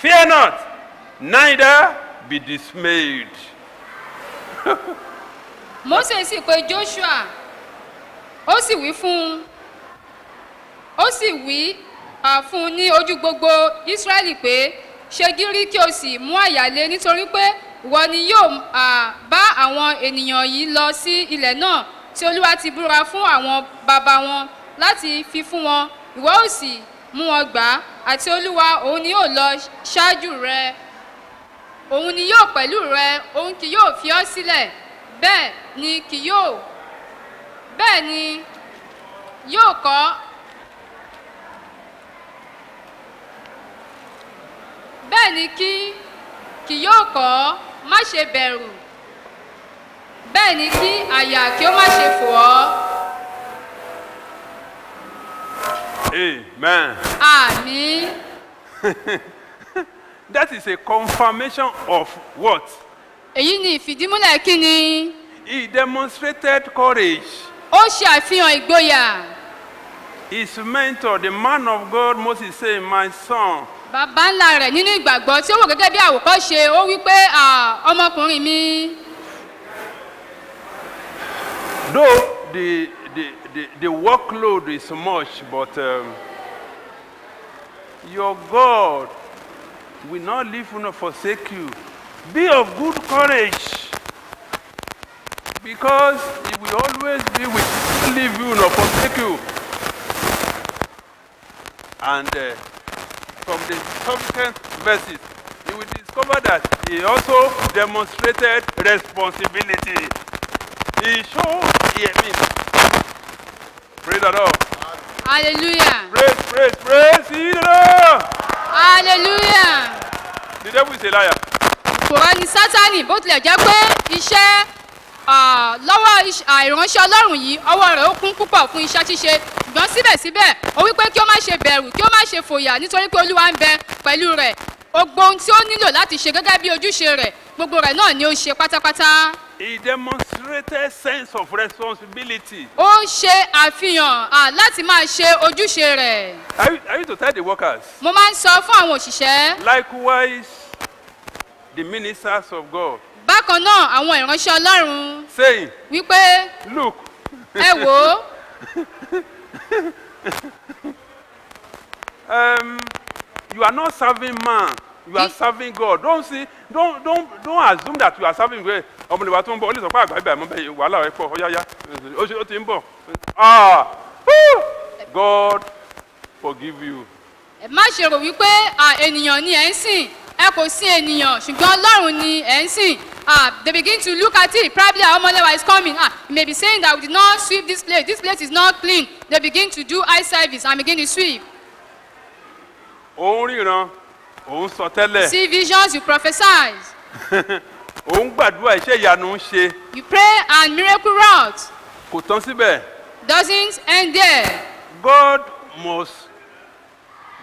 Fear not, neither be dismayed. mose sì pe joshua ó sì wí fún un ó sì wí fún un ní ojú gbogbo ísírẹ́lì pé ṣe gírí kí o sì mú àyàlé nítorí pé ìwọ ni yóò bá àwọn ènìyàn yìí lọ sí ilẹ̀ náà tí olúwa ti búra fún àwọn bàbá wọn láti fi fún wọn. Ìwọ ò sì mú wọn gbà á àti olúwa òun ni yóò lọ ṣáájú rẹ. Òun ni yóò pẹ̀lú rẹ òun kì yóò fi ọ́ sílẹ̀. Bẹ́ẹ̀ ni kì yóò bẹ́ẹ̀ ni yóò kọ́ bẹ́ẹ̀ ni kí kì yóò kọ́ má ṣe bẹ̀rù bẹ́ẹ̀ ni kí àyà kí ó má ṣe fò ọ́ Amen. àmì That is a confirmation of what? èyí ni ìfìdímúlẹ̀ kí ni He demonstrated courage. ó ṣe àfihàn ìgboyà His mentor, the man of God, Moses said, My son, bàbá ńlá rẹ̀ nínú ìgbàgbọ́ tí ó wò gẹ́gẹ́ bí àwòkọ́ṣe ó wí pé "À, ọmọkùnrin mi though the, the, the, the workload is much, but um, your God will not leave you nor forsake you. Be of good courage, because He will always be with you, leave you forsake you. And uh, from the subsequent verses, you will discover that He also demonstrated responsibility. He showed, he, I mean, praise the Lord. hallelujah Praise, praise, praise the Lord. hallelujah The devil is a liar. kòrọ́ ni sátani bó tilẹ̀ jẹ́ pé iṣẹ́ lọ́wọ́ iṣ- ah, ìránṣẹ́ ọlọ́run yìí ọwọ́ rẹ̀ ó kún púpọ̀ fún iṣẹ́ ṣíṣe. Ṣùgbọ́n síbẹ̀síbẹ̀ ó wí pé kí ó má ṣe bẹ̀rù kí ó má ṣe fòyà nítorí pé olúwa ń bẹ pẹ̀lú rẹ̀. Gbogbo ohun tí ó nílò láti ṣe gẹ́gẹ́ bí ojúṣe rẹ̀ gbogbo rẹ̀ náà ni ó ṣe pátápátá. He demonstrated sense of responsibility. ó ṣe àfihàn láti máa ṣe ojúṣe rẹ̀. Are you to tell the workers? mo máa ń sọ fún àwọn òṣìṣẹ́. Likewise, the ministers of God, bákan náà àwọn ìránṣẹ́ ọlọ́run. Saying, wípé Look, ẹ wò ó. Um, you are not serving man, you are serving God. Don't see, don't, don't, don't assume that you are serving God. ọmọ ìwà tó ń bọ̀ ó lè sọ pé àgbà ibà mọ́ bẹ́ẹ̀ wàhálà rẹ̀ pọ̀ ọ̀yáyá. Ó ti ń bọ̀. Ah! God forgive you. ẹ má ṣe rò wípé ènìyàn ni ẹ̀ ń sìn ẹ kò sí ènìyàn ṣùgbọ́n ọlọ́run ni ẹ̀ ń sìn. Ah they begin to look at it. Probably our ọmọlẹ́wà is coming. Ah you may be saying that we did not sweep this place. This place is not clean. They begin to do eye service and begin to sweep. Òun ríran òun sọ tẹ́lẹ̀. See visions you prophesy òun gbàdúrà iṣẹ́ ìyanu ń ṣe. You pray and miracle route kò tán síbẹ̀. Doesn't end there. God must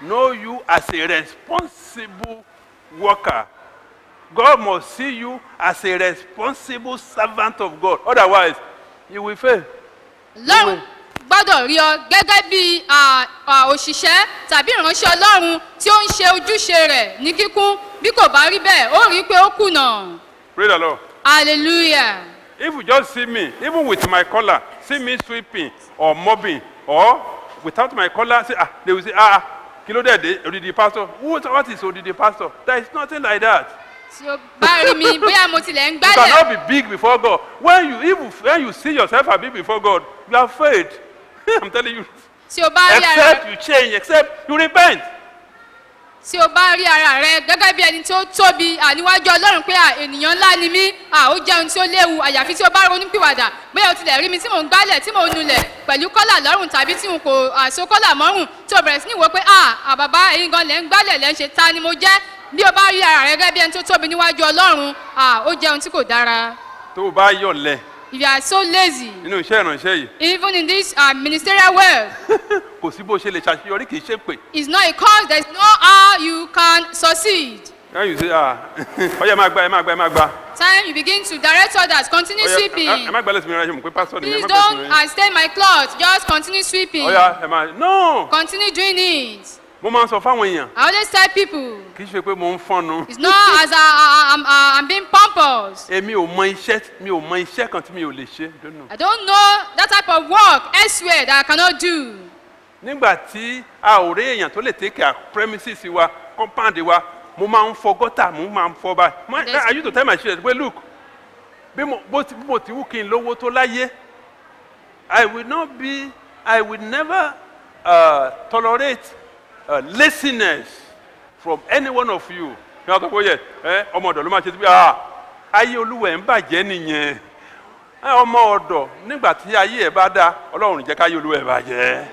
know you as a responsible worker. God must see you as a responsible servant of God. Otherwise, you will fail. lọ́run gbọ́dọ̀ rí ọ gẹ́gẹ́ bí òṣìṣẹ́ tàbí ìránṣẹ́ ọlọ́run tí ó ń ṣe ojúṣe rẹ̀ ní kíkún bí kò bá rí bẹ́ẹ̀ ó rí i pé ó kùnà Praise the Lord. hallelujah If you just see me, even with my collar, see me sweeping or mopping, or without my collar, say, ah, they will say, ah, kilo de de odidi pastor. What, what is odidi pastor? There is nothing like that. tí o bá rí mi bóyá mo tilẹ̀ ń You gbálẹ̀ cannot be big before God. When you even when you see yourself as big before God, you are afraid. I'm telling you. tí o bá rí ara Except you change, except you repent. Tí o bá rí ara rẹ gẹ́gẹ́ bí ẹni tó tóbi àníwájú ọlọ́run pé ènìyàn ńlá ni mí ó jẹun tí ó léwu. Àyàfi tí o bá ronú pìwàdà o tilẹ̀ rí mi tí mò ń gbálẹ̀ tí mò ń nulẹ̀ pẹ̀lú kọ́là lọ́rùn tàbí tí n kò àso kọ́là mọ́rùn tí o bẹ̀rẹ̀ sí ní wò pé àbàbá ẹ̀yin gan lẹ̀ ń gbálẹ̀ lẹ́ ń ṣe ta ni mo jẹ́? Bí o bá rí ara rẹ gẹ́gẹ́ bí ẹni tó tóbi níwájú ọlọ́run ó jẹun tí kò dára. Tó o bá yọ̀lẹ̀ if you are so lazy nínú iṣẹ́ ìrànṣẹ́ yìí, even in this uh, ministerial world kò sí bó ṣe lè ṣàṣeyọrí kì í ṣe pé. it's not a cause there is no how you can succeed When you say, ah, ọyẹ máa gba, ẹ máa gba, ẹ máa gba. time you begin to direct others continue Ọya, sweeping. ẹ má gbalẹ̀ sí mi rárá, mọ̀ pé pásítọ̀ ni Please don't rárá. uh, my cloth. Just continue sweeping. Ọya, ẹ máa, no! Continue doing it. Mo máa ń sọ fáwọn èèyàn, I always tell people kì í ṣe pé mo ń fọ́nu. it's not as I, I, I'm, I'm being pompous. Èmi ò mọ iṣẹ́, mi ò mọ iṣẹ́ kan tí mi ò lè ṣe. I don't know that type of work elsewhere that I cannot do. nígbà tí a ò rí èèyàn tó lè take care premises wa compound wa mo máa ń fọ gọ́tà mo máa ń fọ báyìí I used to tell my children pé look bí mo bí mo ti wú kí n lówó tó láyé I will not be I will never uh, tolerate uh, laziness from any one of you. Ní sọ pé yẹ ẹ ọmọ ọ̀dọ̀ ló máa ṣe bí ah ayé olúwẹ̀ ń bàjẹ́ nìyẹn. Ọmọ ọ̀dọ̀ nígbà tí ayé ẹ̀ bá dá ọlọ́run jẹ́ káyé olúwẹ̀ bàjẹ́.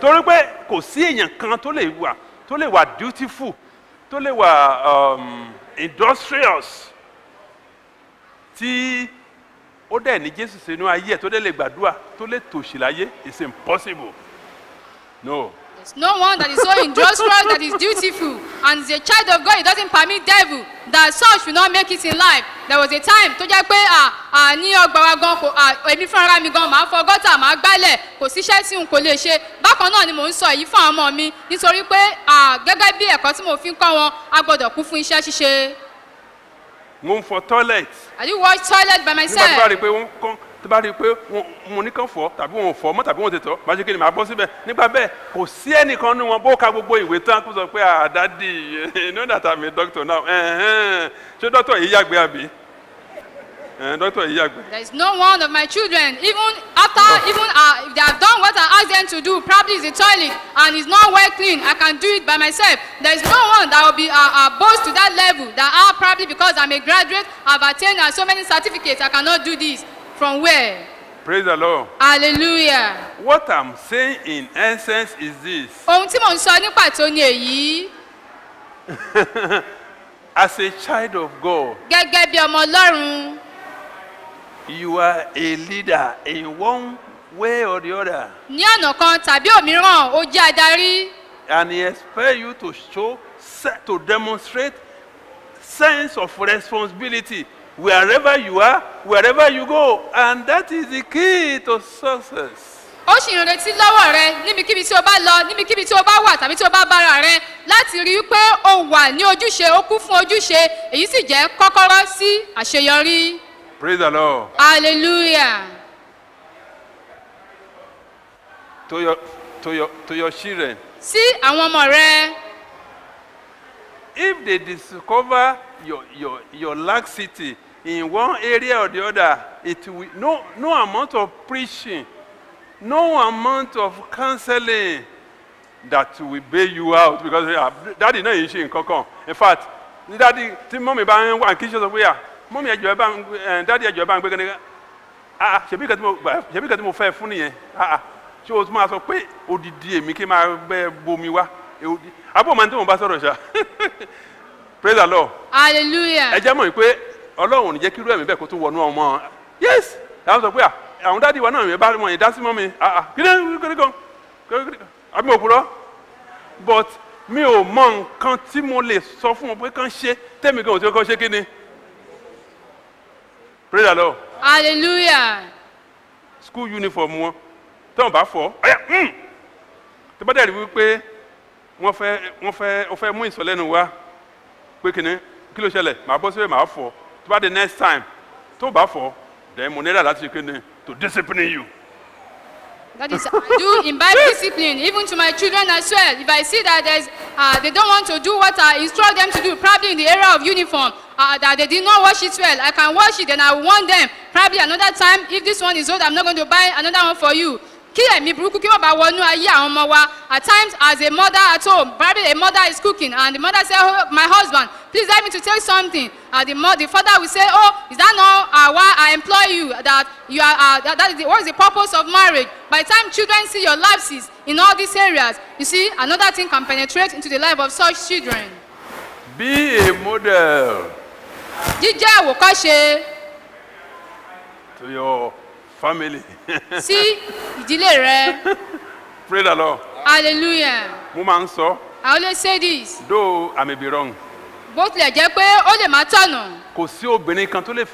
Torí pé kò sí èèyàn kan tó lè wà tó lè wà dutiful tó lè wà um, industrious tí ó dẹ̀ ní jésù sínú ayé ẹ̀ tó dẹ̀ lè gbàdúrà tó lè tòṣì it's impossible. No There's no one that is so industrious that is dutiful and is a child of God. He doesn't permit devil that such will not make it in life. There was a time tó jẹ́ pé à à ní ọgbà wa gan kò èmi fúnra mi gan màá fọ gọ́tà màá gbálẹ̀ kò síṣẹ́ tí n kò lè ṣe. Bákan náà ni mò ń sọ èyí fún àwọn ọmọ mi nítorí pé gẹ́gẹ́ bí ẹ̀kọ́ tí mo fi ń kọ́ wọn a gbọ́dọ̀ kún fún iṣẹ́ ṣíṣe. mo ń fọ toilet I do wash toilet by nígbà tó bá myself. rí i pé wọ́n tó bá rí i pé mo ní kàn fọ́ tàbí wọn ò fọ́ mọ́ tàbí wọn ò tètè bá ṣe kí ni màá bọ́ síbẹ̀ nígbà bẹ́ẹ̀ kò sí ẹnìkan nínú wọn bó ka gbogbo ìwé tán kó sọ pé ah daddy you know that I'm a ṣé doctor yìí yàgbé àbí doctor yìí yàgbé. There is no one of my children, even after, even uh, if they have done what I asked them to do, probably the toilet and it's not well clean, I can do it by myself. There is no one that will be uh, uh, boast to that level that ah, probably because I'm a graduate, I've attained uh, so many certificates, I cannot do this. From where? praise the lord. Hallelujah. what I'm saying in essence is this Ohun tí mò ń sọ ní pàtó ni èyí, as a child of God gẹ́gẹ́ bí ọmọ Ọlọ́run, you are a leader in one way or the other ní ọ̀nà kan tàbí òmíràn, ó jẹ́ adarí. and he expect you to show to demonstrate sense of responsibility wherever you are wherever you go and that is the key to success. Ó sì ń retí lọ́wọ́ rẹ níbikíbi tí o bá lọ níbikíbi tí o bá wà tàbí tí o bá bára rẹ láti rí i pé o wà ní ojúṣe o kún fún ojúṣe èyí sì jẹ́ kọ́kọ́rọ́ sí àṣeyọrí. Praise the lord. Hallelujah. To your to your to your children. Sí àwọn ọmọ rẹ. If they discover your your your laxity in one area or the other it will no no amount of preaching no amount of counseling that will bail you out because ah, daddy náà yìí ṣe nǹkan kan. In fact ní daddy tí mọ́mí bá ń wà kí ṣe sọ pé à mọ́mí ẹjọ́ ẹ bá ń daddy ẹjọ́ ẹ bá ń gbé kẹ́ni ah ah, ṣebí kan tí mo fẹ́ fún nìyẹn. Ah ah ṣé o tún máa sọ pé odidi èmi kí máa bẹ bomi wá? Máa ń tí mo bá sọ̀rọ̀ ṣá. Praise the lord. Hallelujah. Ẹ jẹ́ mọ̀ pé ọlọ́run ò ní jẹ́ kí irú ẹ̀mí bẹ́ẹ̀ kó tún wọnú ọmọ. Yes! Àwọn sọ pé à àwọn dáàdi wa náà yẹn bá wọn yẹn dá sí mọ́ mi. Ah ah. Kí ni? Kí ni kan? Kí ni kan? Àbí mo kúrọ́ but mi ò mọ nǹkan tí mo lè sọ fún wọn pé kán ṣe tẹ́mi gan ò tí kán ṣe kí ni? Praise the lord. Hallelujah. School uniform wọn tí wọn bá fọ ọyà tí bá dẹ̀ rí wípé wọ́n fẹ́ wọ́n fẹ́ wọ́n fẹ́ mú ìsọlẹ́nu wá pé kìnní kí ló ṣẹlẹ̀? Màá bọ́ síbẹ̀ màá fọ tó bá di next time tó bá fọ then mo nílò láti ṣe kíni to discipline you That is, I do imbibe discipline, even to my children as well. If I see that there's, uh, they don't want to do what I instruct them to do, probably in the area of uniform, uh, that they did not wash it well, I can wash it, then I warn them. Probably another time, if this one is old, I'm not going to buy another one for you. Kí ẹ̀mí burúkú kí wọ́n bá wọnú ayé àwọn ọmọ wa. At times as a mother at home probably a mother is cooking and the mother say oh my husband please help me to tell you something. And the, mo the father will say oh is that not uh, why I employ you? That you are uh, that, that is the, what is the purpose of marriage? By the time children see your lapses in all these areas you see another thing can penetrate into the life of such children. Be a model. Jíjẹ́ àwòkọ́ṣe. To your family. Sí ìdílé rẹ. Pray the lord. Hallelujah. Mo máa ń sọ. I always say this. Though i may be wrong. Bó tilẹ̀ jẹ́ pé ó lè má tọ̀nà. kò sí obìnrin kan tó lè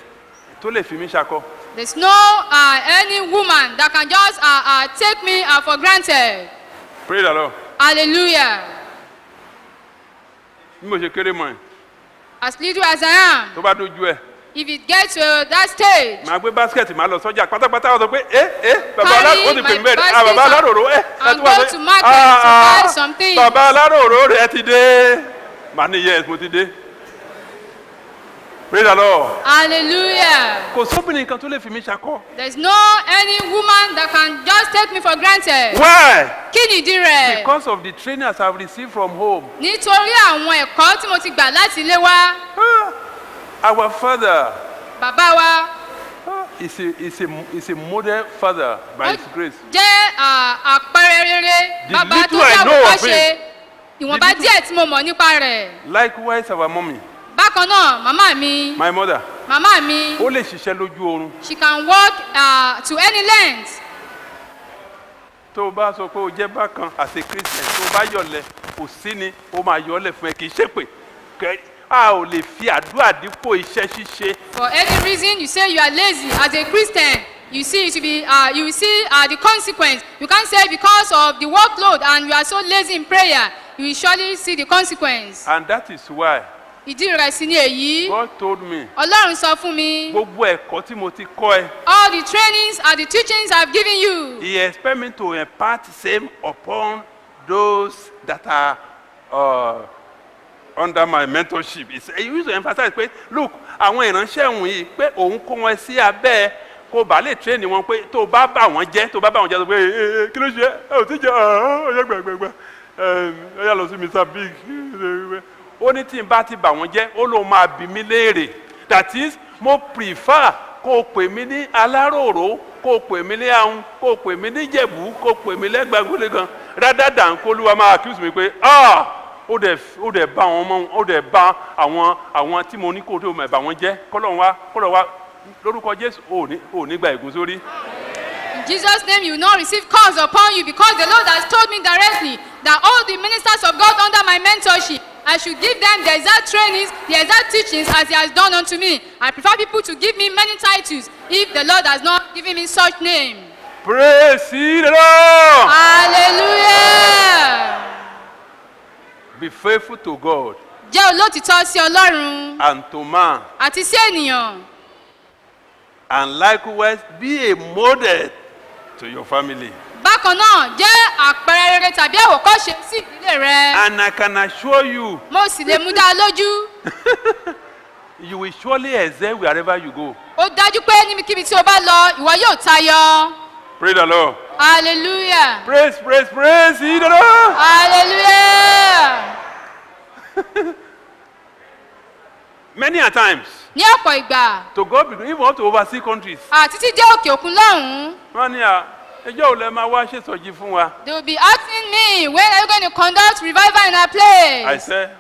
tó lè fi mí ṣakọ. There's no uh, any woman that can just uh, uh, take me uh, for granted. pray the lord. Hallelujah. bí mo ṣe kéré mọ ẹ. As little as I am, tó bá dojú ẹ if it gets to that stage màá gbé báskẹ̀tì màá lọ sọ́jà. Pátápátá wọ́n sọ pé ẹ ẹ bàbá Carry alárò ó ti pè mí bẹ́ẹ̀ ni ah basket bàbá aláròrò ẹ ẹ tún wá some things. bàbá aláròrò rẹ ti dé. Màá ní yes mo ti dé. Praise the lord. Hallelujah. Kò sóbìnrin kan tó lè fi mí ṣakọ. There is no any woman that can just take me for granted. why? Kí nìdí rẹ̀? Because of the training I have received from home. Nítorí àwọn ẹ̀kọ́ tí mo ti gbà láti ilé Ah, our father. Bàbá wa. Is a is a is a model father by his grace. jẹ́ àpẹẹrẹ rere. Bàbá tó know of àwòkọ́ṣe ìwọ̀nba díẹ̀ tí mo mọ̀ nípa rẹ̀. Likewise our mommy. Bákan náà màmá mi. My mother. Màmá mi. Ó lè ṣiṣẹ́ lójú oorun. She can work uh, to any length. Tó o bá sọ pé o jẹ́ bákan as a christian tó o bá yọ̀lẹ̀ kò sí ni o máa yọ̀lẹ̀ fún ẹ kì í ṣépè a ò lè fi àdúrà dípò iṣẹ́ ṣíṣe. For any reason you say you are lazy as a christian you see it to be uh, you will see uh, the consequence. You can't say because of the workload and you are so lazy in prayer you will surely see the consequence. And that is why ìdí rẹ̀ sí ni èyí. God told me ọlọ́run sọ fún mi. gbogbo ẹ̀kọ́ tí mo ti kọ́ ẹ. All the trainings and the teachings i have given you. He expect me to impart same upon those that are uh, under my mentorship he say he used to emphasize pé look àwọn ìránṣẹ́ wọ̀nyí pé òun kó wọn sí abẹ́ kó bá lè train wọn pé tó bá bà wọ́n jẹ́ tó bá bà wọ́n jẹ́ tó pé ee kí ló ṣe ẹ ò tí jẹ ọ̀hún gbẹgbẹgbẹ ẹ yà lọ sí mr big ó ní tí n bá ti bà wọ́n jẹ́ ó lóun máa bí mi léèrè that is mo prefer kó o pè mí ní aláròró kó o pè mí ní ahun kó o pè mí ní jẹ̀bú kó o pè mí lẹ́gbàgbọ́lé gan rather than kó olúwa máa accuse mi pé ah ó dẹ̀ ó dẹ̀ bá àwọn ọmọ ó dẹ̀ bá àwọn àwọn tí mo ní kó tó mọ̀ bà wọ́n jẹ́. Kọ́lọ́run wá kọ́lọ́run wá lórúkọ jésù ò ní ò ní gba ègún sórí. in jesus name you will not receive calls upon you because the lord has told me directly that all the ministers of god under my mentorship i should give them the exact trainings the exact teachings as he has done unto me. I prefer people to give me many titles if the lord has not given me such name. Praise the lord. hallelujah be faithful to God jẹ́ olótìtọ́ sí ọlọ́run and to man àti sí ènìyàn and likewise be a model to your family. bákan náà jẹ́ àpẹẹrẹ rere tàbí àwòkọ́ṣe sí ìdílé rẹ And I can assure you, mo sì lè mú dá a lójú you will surely excel wherever you go. ó dájú pé níbikíbi tí o bá lọ ìwọ yóò tayọ Praise the Lord. hallelujah Praise, praise, praise hallelujah Many a times, ní ọ̀pọ̀ ìgbà to go even up to overseas countries. àti tí dé òkè òkun lọ́hùn-ún Wọ́n ní à ẹjọ́ ò lẹ máa wá ṣèṣọ́jí fún wa. they will be asking me when are you going to conduct revival in our I place said,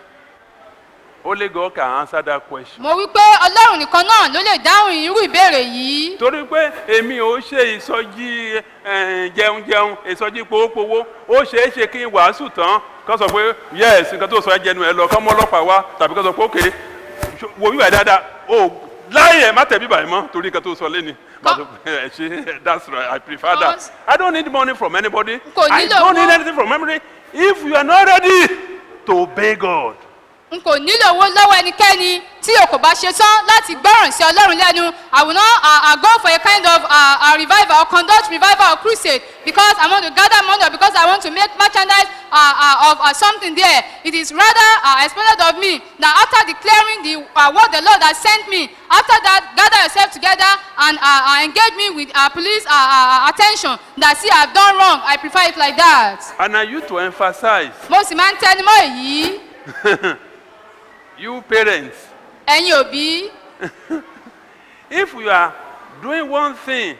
only God can answer that question. mo wí pé ọlọ́run nìkan náà ló lè dáhùn irú ìbéèrè yìí. Torí pé èmi ò ṣe ìsọjí eh, jẹun jẹun ìsọjí powópowó ó ṣeé ṣe kí n wàásù tán kó sọ pé yes nǹkan tó sọ ẹ jẹnu ẹ lọ kọ́ mọ́ ọlọ́pàá wá. Tàbí kó sọ pé òkè wo bíbà dáadáa. O láyé má tẹ̀ bíbà yìí mọ́ torí nǹkan tó sọ lẹ́ni ẹ that's right I prefer that. I don't need money from anybody. I don't need anything from anybody. If you are not ready to obey God n kò nílò owó lọ́wọ́ ẹnikẹ́ni tí o kò bá ṣe tán láti gbọ́ràn sí ọlọ́run lẹ́nu. I will not uh, uh, go for a kind of uh, uh, revival or conduct revival or crusade because i want to gather money or because i want to make merchandise uh, uh, of uh, something there. It is rather uh, expected of me that after declaring the uh, what the lord has sent me after that gather yourself together and uh, uh, engage me with uh, police uh, uh, attention that see i have done wrong. I prefer it like that. And I you to emphasize mo sì máa ń tẹnumọ́ èyí you parents ẹ̀yin òbí. if you are doing one thing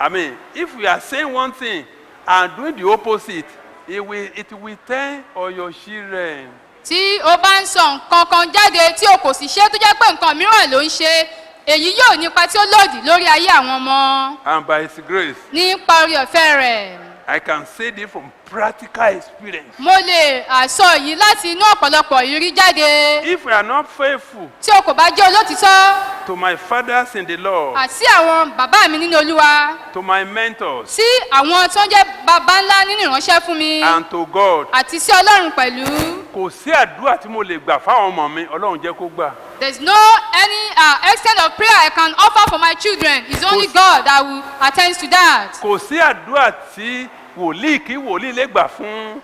i mean if you are saying one thing and doing the opposite it will it will tell on your children tí ó bá ń sọ nǹkan kan jáde tí o kò sì ṣe tó jẹ́ pé nǹkan mìíràn ló ń ṣe èyí yóò nípa tí ó lòdì lórí ayé àwọn ọmọ and by his grace nípa orí ọ̀fẹ́ rẹ̀. i can say this from practical experience mo lè àsọ yìí láti inú ọ̀pọ̀lọpọ̀ ìrírí jáde if we are not faithful tí o kò bá jẹ́ olótìtọ́ to my fathers in the lord àti àwọn bàbá mi nínú olúwa to my mentors sí àwọn tó ń jẹ́ bàbá ńlá nínú ìránṣẹ́ fún mi and to god àti sí ọlọ́run pẹ̀lú kò sí àdúrà tí mo lè gbà fáwọn ọmọ mi ọlọ́run jẹ́ kó gbà. There's no any uh, extent of prayer I can offer for my children. It's only God that will attend to that. kò sí àdúrà tí wòlíì kí wòlíì lè gbà fún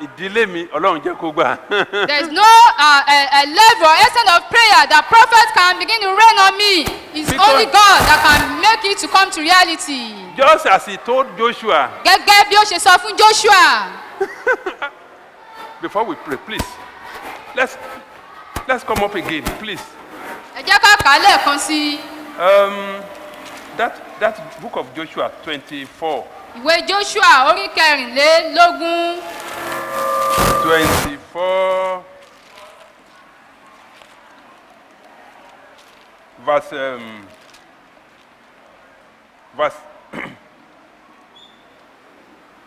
ìdílé mi ọlọ́run jẹ́ kó gbà. There's no uh, a, a level or extent of prayer that prophet can begin to rain on me. It's Because- only God that can make it to come to reality. just as he told joshua Gẹ́gẹ́ bí ó ṣe sọ fún Joshua. before we pray please let's let's come up again please. Ẹ jẹ́ ká kà á lẹ́ẹ̀kan sí i. Um, that that book of joshua twenty-four Ìwé Joshua orí kẹrìnlélógún. twenty-four verse um, verse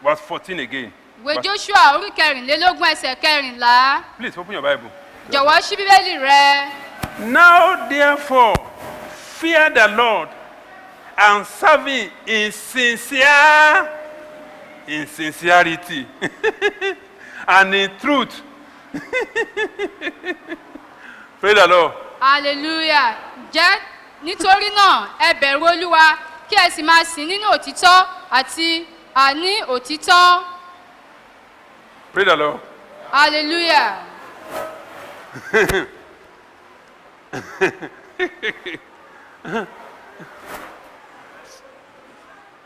verse fourteen again. Ìwé Joshua orí kẹrìnlélógún ẹsẹ̀ kẹrìnlá. Please open your Bible. Jọ̀wọ́ ṣí Bíbélì rẹ. Now therefore fear the Lord and serve him in sincere in sincerity and in truth. Praise the Lord. hallelujah jẹ́ nítorí náà ẹ bẹ̀rù olúwa kí ẹ sì máa sìn nínú òtítọ́ àti àní òtítọ́ Praise the Lord. hallelujah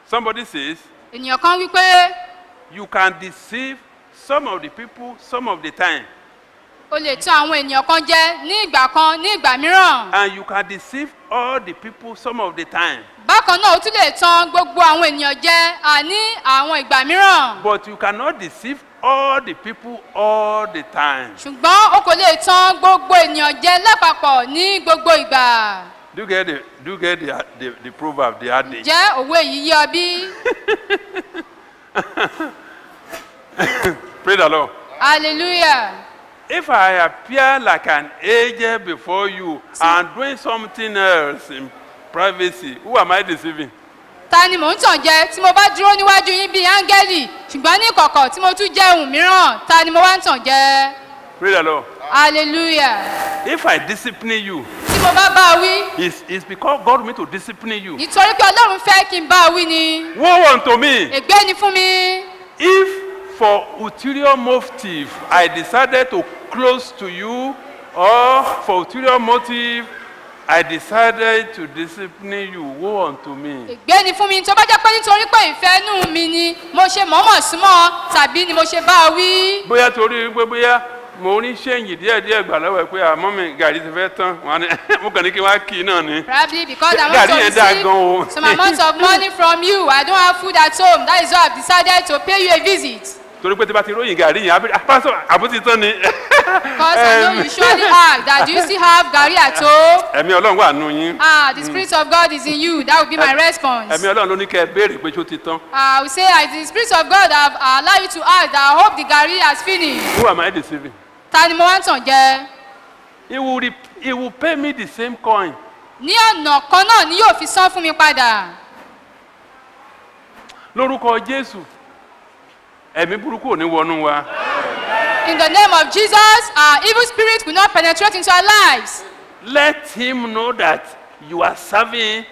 Somebody says ènìyàn kan wí pé you can deceive some of the people some of the time. O lè tún àwọn ènìyàn kan jẹ ní ìgbà kan ní ìgbà mìíràn. And you can deceive all the people some of the time. Bákan náà o tún lè tan gbogbo àwọn ènìyàn jẹ àní àwọn ìgbà mìíràn. But you cannot deceive all the people all the time. ṣùgbọ́n o kò lè tan gbogbo ènìyàn jẹ lápapọ̀ ní gbogbo ìgbà Do you get the do you get the the, the proverb the adage? jẹ́ òwe yìí yé ọ bí Praise the Lord. hallelujah. If I appear like an angel before you and doing something else in privacy, who am I deceiving? ta ni mò ń tàn jẹ tí mo bá dúró níwájú yín bíi áńgẹ́lì ṣùgbọ́n ní ìkọ̀kọ̀ tí mo tún jẹ́ ohun mìíràn ta ni mo wá ń tàn jẹ Praise the Lord. hallelujah If I discipline you, tí mo bá bá a wí it's, it's because God want me to discipline you. nítorí pé ọlọ́run fẹ́ kí n bá a wí ni Woe unto me ègbé ni fún mi if for ulterior motive I decided to close to you or for ulterior motive I decided to discipline you. Woe unto me. ègbé ni fún mi tó bá jẹ́ pé nítorí pé ìfẹ́ inú mi ni mo ṣe mọ̀ọ́mọ̀ súnmọ́ tàbí ni mo ṣe bá a wí bóyá torí pé bóyá mo ní ṣéǹjì díẹ̀ díẹ̀ gbà lọ́wọ́ ẹ̀ pé àmọ́ mi gàrí ti fẹ́ tán wọn ni mo kàn ní kí wọ́n á kì í náà ni. probably because I want Gàrí to receive some amount of money from you I don't have food at home that is why I have decided to pay you a visit. torí pé tí bá ti ròyìn gàrí yẹn àbí pásọ àbútí tán ni. Because I know you surely ask that you still have Gary at home? ẹ̀mí ọlọ́run wà nù yín. Ah, the Spirit of God is in you. That will be my response. ẹ̀mí ọlọ́run ló ní kẹ́ ẹ béèrè pé ṣó ti tán. I will say, the Spirit of God have allowed you to ask that I hope the Gary has finished. who am I deceiving? Ta ni mo wá ń tàn jẹ? he will re he will pay me the same coin. Ní ọ̀nà kan náà ni yóò fi san fún mi padà. lórúkọ jésù ẹ̀mí burúkú ò ní wọnú wa. In the name of Jesus, our evil spirit will not penetrate into our lives. let him know that you are serving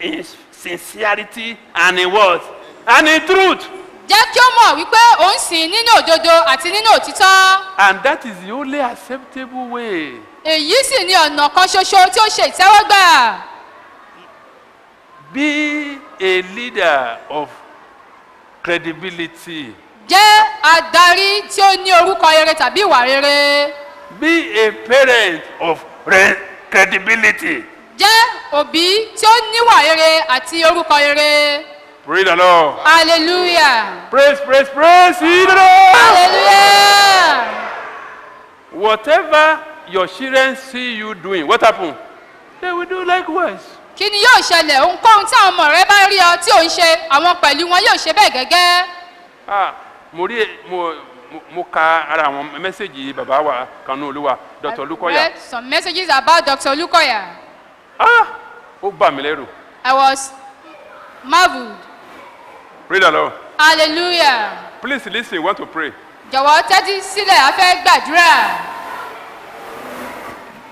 in sincerity and in what and in truth. Jẹ́ kí ó mọ̀ wípé ò ń sìn nínú òdodo àti nínú òtítọ́. and that is the only acceptable way. Èyí sì ni ọ̀nà kan ṣoṣo tí ó ṣe ìtẹ́wọ́gbà. be a leader of credibility. Jẹ́ adarí tí ó ní orúkọ rere tàbí ìwà rere. be a parent of re- credibility. jẹ́ òbí tí ó níwà rere àti orúkọ rere. Praise the lord. hallelujah praise praise praise the lord. hallelujah. whatever your children see you doing what happen. they will do likewise. kí ni yóò ṣẹlẹ̀ ohunkóhun tí àwọn ọmọ rẹ bá rí ọ tí ò ń ṣe àwọn pẹ̀lú wọn yóò ṣe bẹ́ẹ̀ gẹ́gẹ́. ah mo rí mo mo- ka ara àwọn mẹ́sẹ̀gì bàbá wa kanú olúwa dr I lukoya read some messages about dr olukoya. ah ó bà mí lẹ́rù i was marvelled. Praise the lord. Hallelujah. please lis ten we want to pray. Jọ̀wọ́ tẹ́tí sílẹ̀ a fẹ́ gbàdúrà.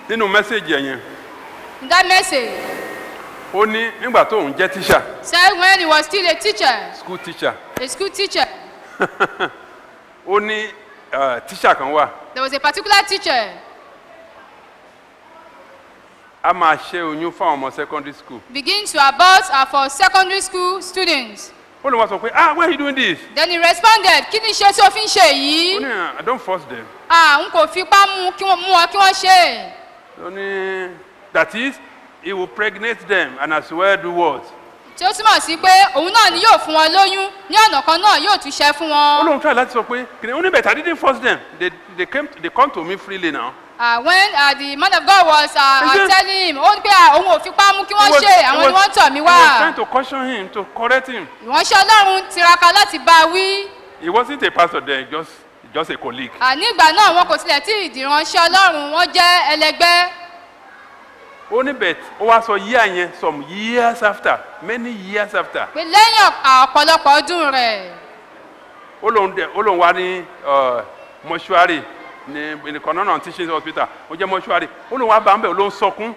Nínú mẹ́sẹ̀gì ẹ̀yẹn in that message ó ní nígbà tó òun jẹ́ tíṣà said when he was still a teacher. School teacher. A school teacher. Ó ní tíṣà kan wà. There was a particular teacher. A máa ṣe oyún fún àwọn ọmọ secondary school. Begin to abort for secondary school students ó lè wá sọ pé ah why are you doing this? Then he responded kí ni iṣẹ́ tí o fi ń ṣe ó yìí ní "Ah, i don't force them. Ah n kò fipá mú kí wọ́n mú wọn kí wọ́n ṣe. Ó ní that is he will pregnate them and as well do what? Tí ó túmọ̀ sí pé òun náà ni yóò fún wọn lóyún ní ọ̀nà kan náà yóò tún ṣe fún ó wọn. lóun try láti sọ pé kìnìún ó ní bẹ̀tẹ̀ i didn't force them. They they came they come to me freely now. Uh, when uh, the man of God was uh, uh, telling him ó ní pé ah, òun ò fipá mú kí wọ́n ṣe àwọn ni wọ́n tọ̀ mí he was trying wá. to caution him to correct him ìránṣẹ́ ọlọ́run tiraka láti bá a wí. he wasn't a pastor then just just a colleague. Ah, nígbà náà wọn kò tilẹ̀ tí ì di ìránṣẹ́ ọlọ́run wọ́n jẹ́ ẹlẹgbẹ́. ó ní bẹ̀t ó wá sọ year yẹn some years after many years after pé lẹ́yìn ọ̀pọ̀- ọ̀pọ̀lọpọ̀ ọdún rẹ̀ ó lóun dẹ ó lóun wá ní uh, mọ́ṣúárì ní nìkan náà teaching hospital. Ó jẹ́ mọ́ṣúárì ó lóun wá bá ń bẹ̀ ó lóun sọkún.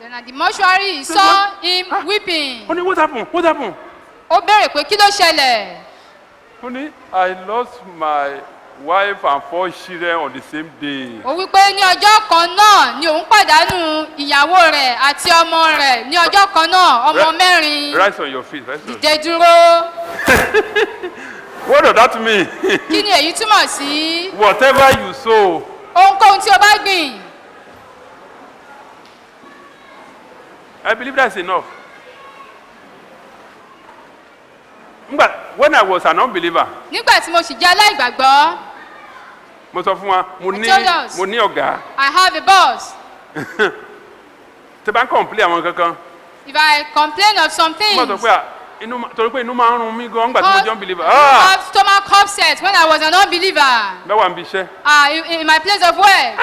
Then at the mortuary he saw him weeping. ó ní what happen what happen ó béèrè pé kí ló ṣẹlẹ̀. ó ní i lost my wife and four children on the same day. ó wí pé ní ọjọ́ kan náà ni òun pàdánù ìyàwó rẹ̀ àti ọmọ rẹ̀. Ní ọjọ́ kan náà ọmọ mẹ́rin. rise on your feet rise on. dìde dúró what does that mean? Kí ni èyí túmọ̀ sí? Whatever you sow. Ohunkóhun tí o bá gbìn. I believe that's enough. ngbà when i was an unbeliever. Nígbà tí mo sì jẹ́ aláìgbàgbọ́. Mo sọ fún wa mo ní mo ní ọ̀gá. I have a boss. Tí bá ń complain àwọn kankan. If i complain of some mo sọ pé inú ma- torí pé inú máa ń run mí gan ngbà tí mo jẹ́ unbeliever. I ah! have stomach upset when i was an unbeliever. Mẹ́wàá ń bi iṣẹ́. Ah in, in my place of work.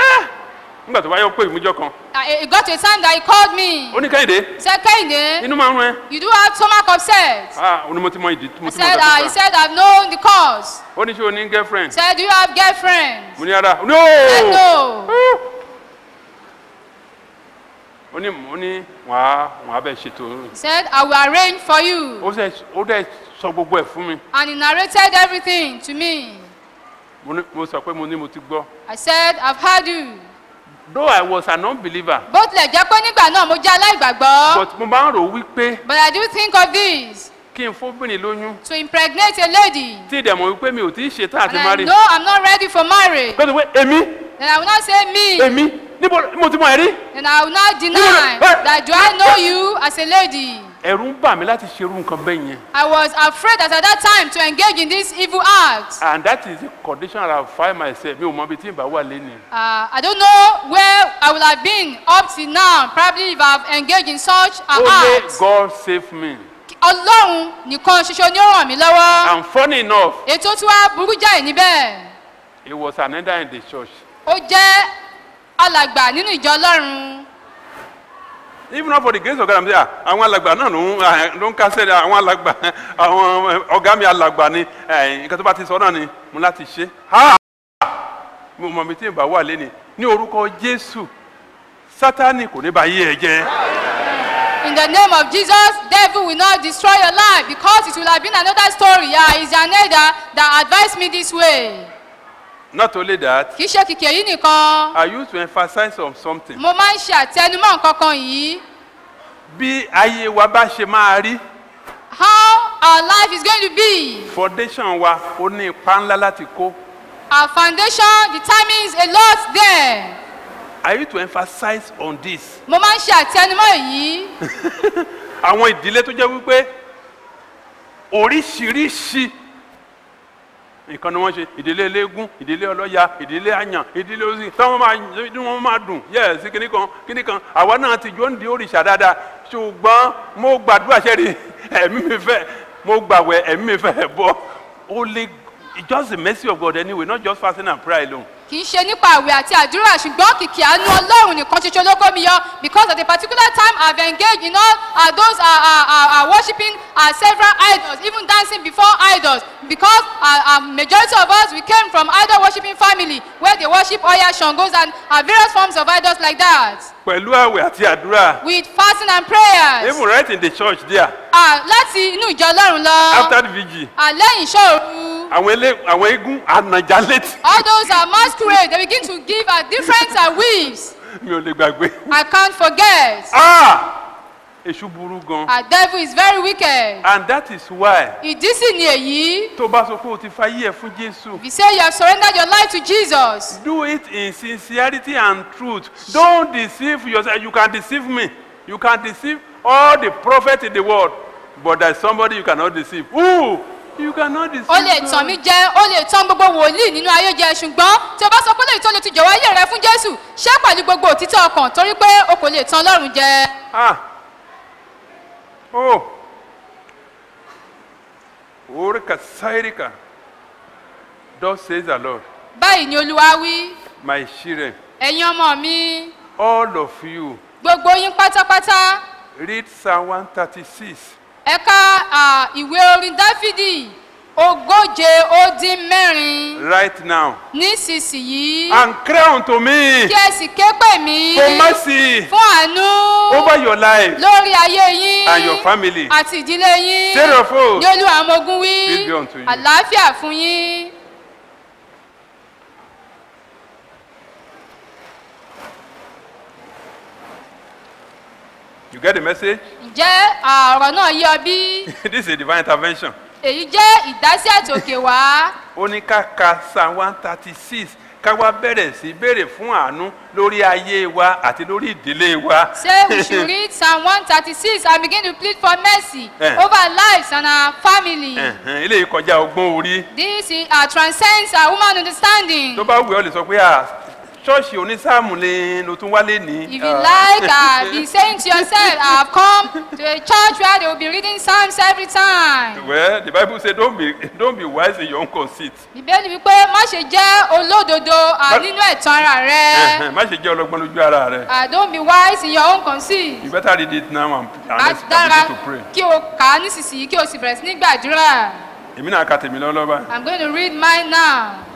Ngbà tó wáyé ó pé ìmújọ kan. Uh, it got a time that he called me. Ó ní kẹ́hìndé. He said kehinde inú máa ń run ẹ. You do have stomach upset. Ah ó ní mo ti mọ ìdí mo ti mọ said, ìdí uh, he said, I've known the cause. ó ní ṣé o ní girlfriend? He said, do you have girlfriend? mo ní ara ó ní I ooo know. Ó ní ó ní wàá wàá bẹ ṣètò He said, I will arrange for you. ó sẹ ó dẹ sọ gbogbo ẹ fún mi And he narrated everything to me. mo ní mo sọ pé mo ní mo ti gbọ́ I said, I've heard you. though i was an unbeliever Bó tilẹ̀ jẹ́ pé nígbà náà mo jẹ́ aláìgbàgbọ́. but mo máa ń rò wípé But I do think of this kí n fóbìnrin lóyún to impregnate a lady. tí ìdẹ̀mọ̀ wípé mi ò tí ì ṣe tán àti And I know I'm not ready for marriage. gbọ́dọ̀ pé èmi Then I will not say me. èmi níbo mo ti mọ ẹ̀rí Then I will not deny that do I know you as a lady. ẹ̀rù ń bà mí láti ṣerú nǹkan bẹ́ẹ̀ yẹn I was afraid that at that time to engage in this evil act. and that is the condition i find myself mi ò mọ ibi tí n bá wà lẹ́nu Uh, I don't know where I would have been up till now, probably if I've engaged in such an only act. god save me Ọlọ́run nìkan ṣoṣo ni ó ràn mí lọ́wọ́. and funny enough Ètò tí wàá burú jáì níbẹ̀. he was an elder in the church Ó jẹ́ alàgbà nínú ìjọ Ọlọ́run. even not for the grace of God i'm saying ah àwọn alàgbà náà ló ń ah, kásẹ̀ àwọn alàgbà àwọn eh, ọ̀gá mi alàgbà ni eh, nǹkan tó bá ti sọ náà ni mo láti ṣe ha mo mọ mi tí n bá wà lẹ́ni ní orúkọ jésù sátani kò ní bá yé ẹ jẹ In the name of Jesus, devil will not destroy your life because it will have been another story. Yeah, it's an elder that advised me this way. Not only that Kì í ṣe kìkì èyí nìkan. i used to emphasize on something Mo máa ń ṣe àtẹnumọ́ nǹkan kan yìí. bí ayé wa bá ṣe máa rí How our life is going to be. foundation wa ó ní ipa ńlá láti kó Our foundation determines a lot there. i used to emphasize on this Mo máa ń ṣe àtẹnumọ́ èyí. àwọn ìdílé tó jẹ́ wípé oríṣiríṣi ni wọ́n ṣe ìdílé eléégún ìdílé ọlọ́ya ìdílé àyàn ìdílé oṣù táwọn máa ní wọ́n máa dùn. Yẹ sí kíní kan kíní kan. Àwa náà ti jọ ń di òrìṣà dáadáa. Ṣùgbọ́n mo gbàdúrà ṣẹ́ni ẹ̀mí mi fẹ́ mo gbàwẹ̀ ẹ̀mí mi fẹ́ bọ́. Ó it's just the mercy of God anyway not just fasting and prayer alone kì í ṣe nípa àwẹ̀ àti àdúrà ṣùgbọ́n kìkì àánú ọlọ́run nìkan ṣoṣo ló kó mi yọ because at a particular time i have engaged in all uh, those uh, uh, uh, uh, worshiping uh, several idols even dancing before idols because uh, uh, majority of us we came from idol worshiping family where they worship oya shangos and uh, various forms of idols like that pẹ̀lú àwẹ̀ àti àdúrà with fasting and prayers even right in the church there uh, láti inú ìjọ ọlọ́run lọ after the vigil uh, lẹ́yìn ìṣòro. àwọn ilé àwọn eégún ànàjà létí All those are masquerade. They begin to give uh, different uh, weaves. mi ò lè gbàgbé I can't forget. ah èṣù burú gan. Our devil is very wicked. and that is why Ìdí sì ni èyí. tó bá sọ pé o ti fayé ẹ fún jésù If you say you have surrendered your life to Jesus, do it in sincerity and truth. Don't deceive yourself. You can deceive me. You can deceive all the prophets in the world but there is somebody you cannot deceive. Who? You cannot deceive ó lè tàn mí jẹ, ó lè tàn gbogbo wòlíì nínú ayé jẹ, ṣùgbọ́n tí o bá sọ pé lè tó lè ti jọ̀wọ́ ayé rẹ fún Jésù, ṣé pẹ̀lú gbogbo òtítọ́ ọkàn torí pé o kò lè tàn Ọlọ́run jẹ. ah oh orika sairika thus says the lord. Báyìí ni Olúwa wí, my children. Ẹ̀yin ọmọ mi, all of you. Gbogbo yín pátápátá, read psalm one thirty-six. Ẹ ká à, ìwé orin Dáfídì ogóje ó dín mẹ́rin. right now. Nísinsìnyí. And cry unto me. Kí ẹ sì ké pè mí. For mercy. Fún àánú. Over your life. Lórí ayé yín. And your family. Àti ìdílé yín. Say oath. ní olú àwọn ogun wí. Be unto you. àlàáfíà fún yín. you get the message? Ǹjẹ́ à, ọ̀rọ̀ náà yé ọ bí? This is a divine intervention èyí jẹ́ ìdásí àtòkè wá ó ní ká ka psalm one thirty-six ká wá bẹ̀rẹ̀ sí béèrè fún àánú lórí ayé wa àti lórí ìdílé wa. say we should read psalm one thirty six and begin to plead for mercy Eh. over lives and our family. Eléyìí kọjá ọgbọ́n orí this is, uh, transcends our human understanding. tó bá wù ọ́ lè sọ pé à ṣọ́ọ̀ṣì onísáàmù ni ló tún wálé ní. If you like, uh, be saying to yourself, I have come to a church where they will be reading Psalms every time. well the bible say don't be don't be wise in your own conceit. Bíbélì wípé má ṣe jẹ́ olódodo uh, nínú ẹ̀tàn ara rẹ. Má ṣe jẹ́ ọlọ́gbọ́n lójú ara rẹ. Uh, don't be wise in your own conceit. you better read it now and, and begin to pray. kí o kà á nísinsìnyí kí o sì bẹ̀rẹ̀ sí ní gbàdúrà. èmi náà ka tèmi lọ́wọ́ báyìí. I'm going to read mine now.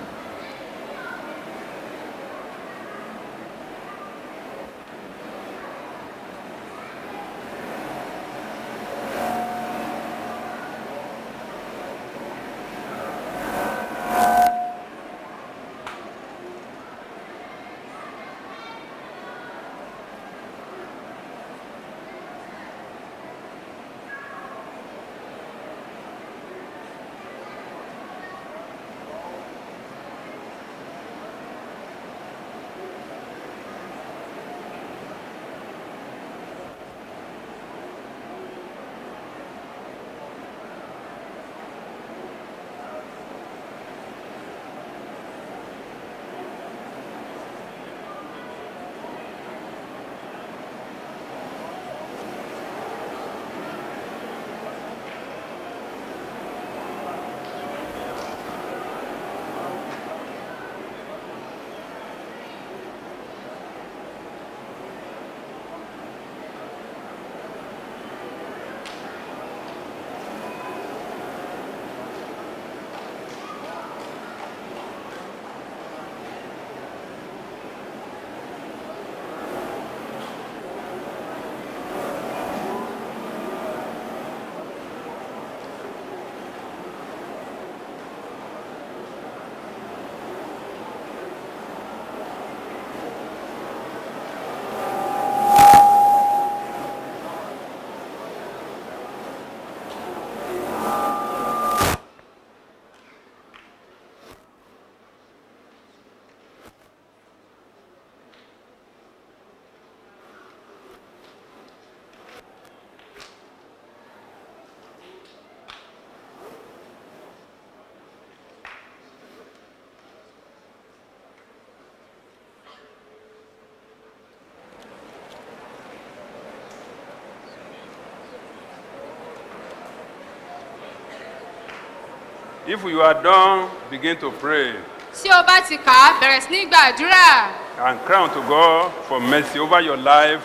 If you are done begin to pray. tí o bá ti kà á bẹ̀rẹ̀ sí ní gbàdúrà and cry unto God for mercy over your life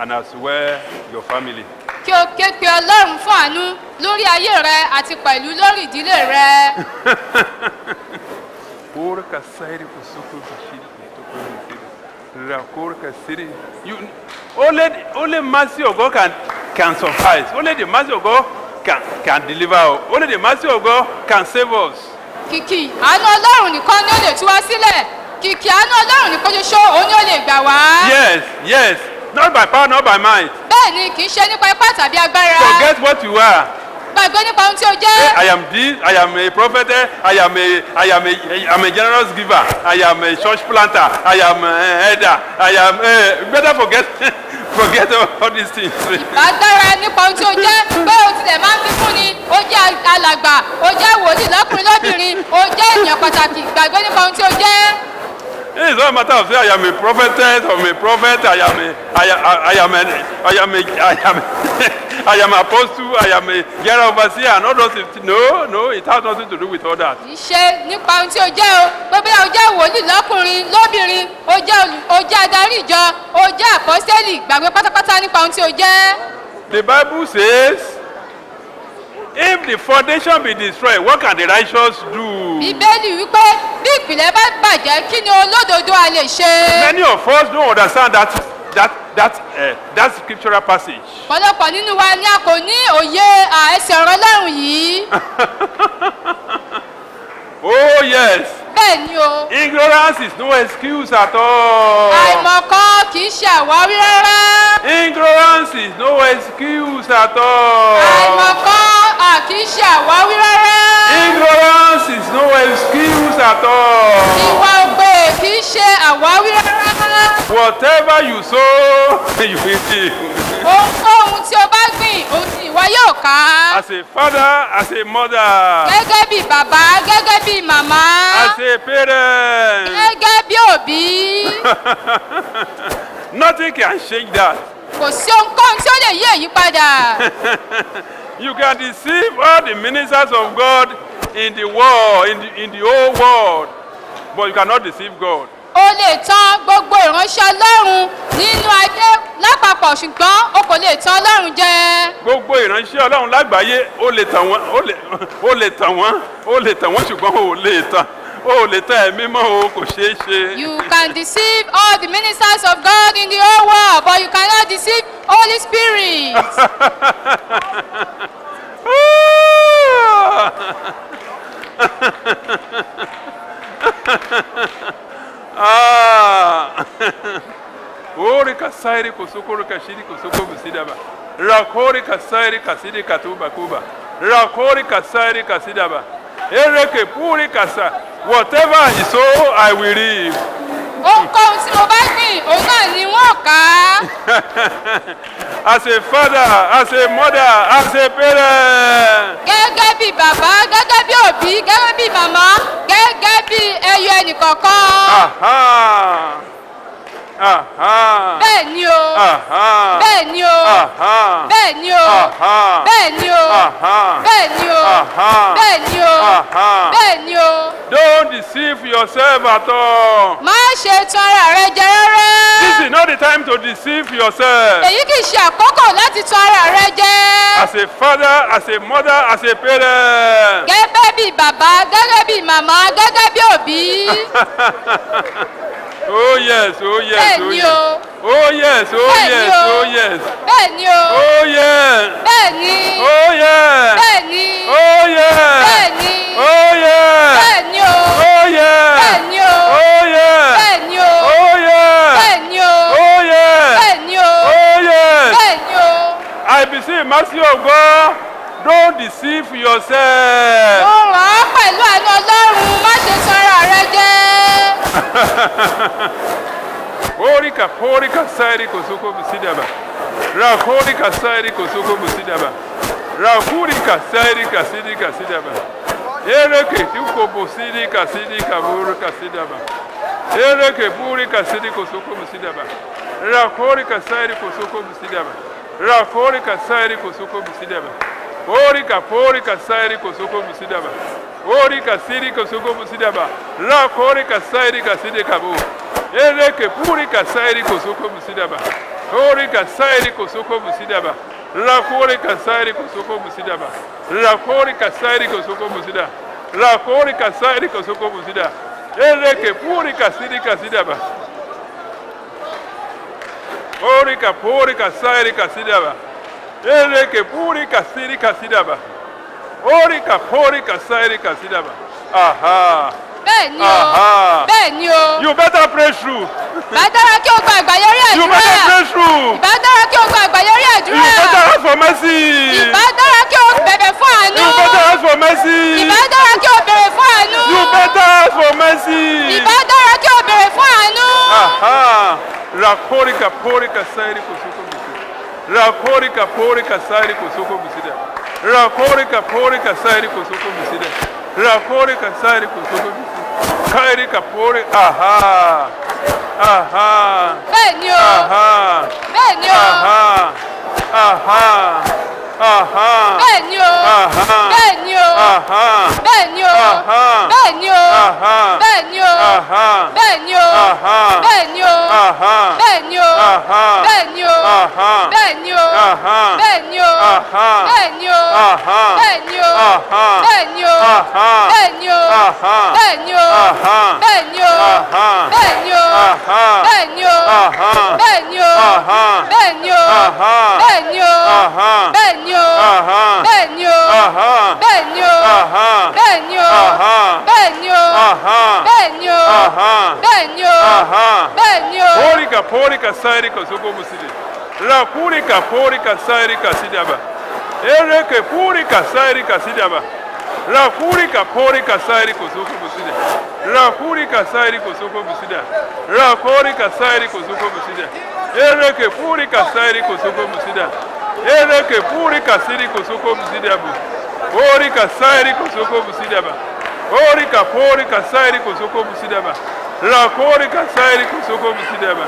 and as well your family. kí o ké pe ọlọ́run fún àánú lórí ayé rẹ àti pẹ̀lú lórí ìdílé rẹ Korka sairi kusuku bashiri kutuku bashiri. Rakorka siri. You only only mercy of God can can suffice. Only the mercy of God can can deliver. us. Only the mercy of God can save us. kìkì àánú ọlọ́run nìkan ni ó lè tú wá sílẹ̀ kìkì àánú ọlọ́run nìkan ṣoṣo òun ni ó lè gbà wá Yes, yes. Not by power, not by might. bẹ́ẹ̀ ni kì í ṣe nípa ipá tàbí agbára Forget what you are. Gbàgbé nípa ohun tí o jẹ́. I am this, I am a prophet, I am a, I am a, I am a generous giver, I am a church planter, I am a elder, I am, uh, better forget, forget all these things. agbára nípa ohun tí o jẹ́. Pé o tilẹ̀ máa ń fi fún ni o jẹ́ alàgbà o jẹ́ wòlíì lọ́kùnrin lóbìnrin o jẹ́ ènìyàn pàtàkì. Gbàgbé nípa ohun tí o jẹ́ It is not a matter of say I am a prophetess or a prophet, I am a, I, I, I am a, I am a, I am, I am apostle, I am a general overseer, and all those things. No, no, it has nothing to do with all that. kì í ṣe nípa ohun tí o jẹ́ o pé bí o jẹ́ wòlíì lọ́kùnrin lóbìnrin o jẹ́ o jẹ́ adarí ìjọ o jẹ́ àpọ́sítélì gbàgbé pátápátá nípa ohun tí o jẹ́. The Bible says, if the foundation be destroyed, what can the righteous do? bíbélì wípé bí ìpìlẹ̀ bá bàjẹ́ kí ni olódodo a lè ṣe. Many of us don't understand that that that uh, that scriptural passage. ọ̀pọ̀lọpọ̀ nínú wa ni a kò ní òye ẹsẹ̀ ọ̀rọ̀ ọlọ́run yìí. Oh yes, bẹ́ẹ̀ ni o ignorance is no excuse at all. àìmọ̀kan kì í ṣe àwáwí rárá. Ignorance is no excuse at all. àìmọ̀kan kì í ṣe àwáwí rárá. Ignorance is no excuse at all. ìwà ògbè kì í ṣe àwáwí rárá. Whatever you sow, you will reap. Ohunkóhun tí o bá gbìn òun ni ìwọ yóò ká. As a father, as a mother, gẹ́gẹ́ bí bàbá gẹ́gẹ́ bí màmá as a parent, gẹ́gẹ́ bí òbí nothing can change that. kò sí ohunkóhun tí ó lè yí èyí padà. You can deceive all the ministers of God in the world, in the, in the whole world, but you cannot deceive God. O lè tan gbogbo ìránṣẹ́ ọlọ́run nínú ayé lápapọ̀ ṣùgbọ́n o kò lè tan ọlọ́run jẹ. Gbogbo ìránṣẹ́ Ọlọ́run lágbàáyé ó lè tàn wọ́n ó lè tàn wọ́n ó lè tàn wọ́n ṣùgbọ́n ó lè tàn ó lè tàn ẹ̀mí mọ́ o kò ṣeé ṣe. You can deceive all the ministers of God in the whole world but you cannot deceive Holy Spirit. Ah. Ori kasairi kusukuru kashiri kusuku bisidaba. Rakori kasairi kasidi katuba kuba. Rakori kasairi kasidaba. Ereke puri kasa. Whatever I sow, I will reap. Ohunkóhun tí mo bá gbìn òun náà ni wọ́n kà á. As a father, as a mother, as a parent. gẹ́gẹ́ bí bàbá gẹ́gẹ́ bí òbí gẹ́gẹ́ bí màmá gẹ́gẹ́ bí ẹyọ ẹnìkọ̀ọ̀kan. Bẹ́ẹ̀ ni o. Bẹ́ẹ̀ ni o. Bẹ́ẹ̀ ni o. Bẹ́ẹ̀ ni o. Bẹ́ẹ̀ ni o. Bẹ́ẹ̀ ni o. Bẹ́ẹ̀ ni o. Don't deceive yourself at all. má ṣe tún ara rẹ jẹ rárá. This is not the time to deceive yourself. èyí kì í ṣe àkókò láti tún ara rẹ jẹ. As a father, as a mother, as a parent. gẹ́gẹ́ bí bàbá gẹ́gẹ́ bí màmá gẹ́gẹ́ bí òbí. Oh yes, oh yes, oh yes. Oh yes, oh yes, oh yes. bẹ́ẹ̀ ni o Oh yes. bẹ́ẹ̀ ni Oh yes. bẹ́ẹ̀ ni Oh yes. bẹ́ẹ̀ ni Oh yes. bẹ́ẹ̀ ni o Oh yes. bẹ́ẹ̀ ni o Oh yes. bẹ́ẹ̀ ni o Oh yes. bẹ́ẹ̀ ni o Oh yes. bẹ́ẹ̀ ni o Oh yes. bẹ́ẹ̀ ni o. Mercy of God. Don't deceive yourself. mo ràn án pẹ̀lú àánú ọlọ́run má ṣe tún ara rẹ jẹ. Orika porika sairi kosoko bisidaba. Rakorika sairi kosoko bisidaba. Rakurika sairi kasidi kasidaba. Ereke tuko bosidi kasidi kaburu kasidaba. Ereke puri kasidi kosoko bisidaba. Rakorika sairi kosoko bisidaba. Rakorika sairi ori ka fori ka sairi ko soko musida ba. Ori ka siri ko soko musida la kori ka sairi ka sidi ka bo ele ke puri ka sairi ko soko musida ori ka sairi ko soko musida la kori ka sairi ko soko musida la kori ka sairi ko soko musida. La kori ka sairi ko soko musida. Ele ke puri ka siri ka sida ba. Ori ka puri ka sairi ka sida Ele ke puri kasiri kasidaba. Ori kapori kasairi kasidaba. Aha. bẹ́ẹ̀ ni o Aha. bẹ́ẹ̀ ni o You better pray through. bá dára kí o gba àgbáyọrí You better àdúrà pray through. dára kí o gba àgbáyọrí You àdúrà better ask for mercy. ìbá dára kí o bẹ̀bẹ̀ fún àánú You better ask for mercy. ìbá dára kí o bẹ̀rẹ̀ fún àánú You better ask for mercy. ìbá dára kí o bẹ̀rẹ̀ fún àánú Aha. Rakori kapori kasairi kusuko musida. rakori ka pori ka sari misida rakori ka pori ka sari misida rakori ka sari misida o Aha. Aha. Aha. bẹ́ẹ̀ ni o Aha. bẹ́ẹ̀ ni o Aha. bẹ́ẹ̀ ni o Aha. bẹ́ẹ̀ ni o Aha. bẹ́ẹ̀ ni o Aha. bẹ́ẹ̀ ni o Aha. bẹ́ẹ̀ ni o Aha. bẹ́ẹ̀ ni o Aha. bẹ́ẹ̀ ni o Aha. bẹ́ẹ̀ ni o Aha. bẹ́ẹ̀ ni o Aha. bẹ́ẹ̀ ni o Aha. bẹ́ẹ̀ ni o Aha. bẹ́ẹ̀ ni o Aha. bẹ́ẹ̀ ni o Aha. bẹ́ẹ̀ ni o Aha. Bẹ́ẹ̀ ni o Aha. bẹ́ẹ̀ ni o Aha. bẹ́ẹ̀ ni o Aha. bẹ́ẹ̀ ni o Aha. bẹ́ẹ̀ ni o Aha. bẹ́ẹ̀ ni o Aha. bẹ́ẹ̀ ni o Aha. bẹ́ẹ̀ ni o Aha. bẹ́ẹ̀ ni o Aha. bẹ́ẹ̀ ni o Aha. bẹ́ẹ̀ ni o Aha. bẹ́ẹ̀ ni o Aha. bẹ́ẹ̀ ni o Aha. bẹ́ẹ̀ ni o Porika porika sairi kosoko musidi. La purika porika sairi kasidaba. Ereke purika sairi kasidaba. La purika porika sairi kosoko musida. La purika rahuri ka kori ka sari ko soko busida rahuri ka sari ko soko busida rakori ka sari ko busida ereke furi ka sari ko busida ereke furi ka siri ko busida bu. Ori ka sari ko busida ba. Ori ka kori ka sari ko busida ba. Rakori ka sari ko busida ba.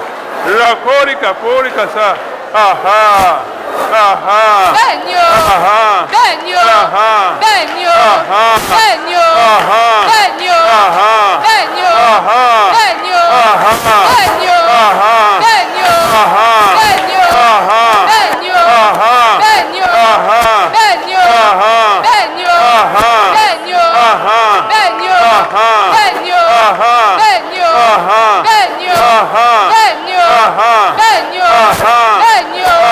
Rakori ka kori ka sa. Aha bẹ́ẹ̀ ni o Aha. bẹ́ẹ̀ ni o Aha. bẹ́ẹ̀ ni o Aha.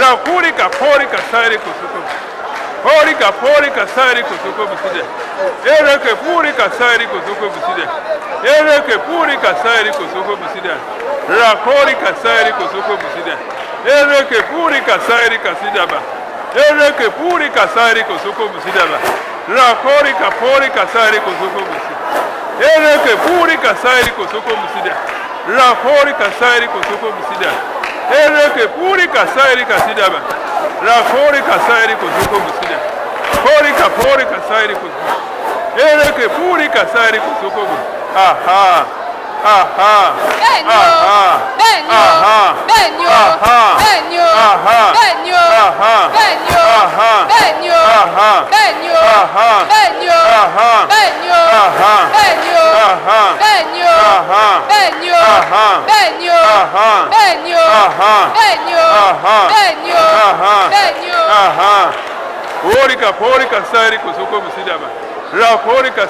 rakuri ka fori ka sari ku suku fori ka fori ka sari ku suku biside ere ke fori ka sari ku suku biside ere ke fori ka sari ku suku biside rakori ka sari ku suku biside ere ke fori ka sari ka sidaba ere ke fori ka sari ku suku bisidaba rakori ka fori ka sari ku suku biside ere ke fori ka sari ku suku biside rakori ka sari ku suku biside ereke puri kasairi kasidaba. Rafori kasairi kuzuko musida pori kapori kasairi kuzuko. Ereke puri kasairi kuzuko aha. Bẹ́ẹ̀ ni o Aha. bẹ́ẹ̀ ni o Aha. bẹ́ẹ̀ ni o Aha. bẹ́ẹ̀ ni o Aha. bẹ́ẹ̀ ni o Aha. bẹ́ẹ̀ ni o Aha. bẹ́ẹ̀ ni o Aha. bẹ́ẹ̀ ni o Aha. bẹ́ẹ̀ ni o Aha. bẹ́ẹ̀ ni o Aha. bẹ́ẹ̀ ni o Aha. bẹ́ẹ̀ ni o Aha. bẹ́ẹ̀ ni o Aha. bẹ́ẹ̀ ni o Aha. bẹ́ẹ̀ ni o Aha. bẹ́ẹ̀ ni o Aha. bẹ́ẹ̀ ni o Aha. bẹ́ẹ̀ ni o. Aha. Porika porika sairi kosoko musida ba. La porika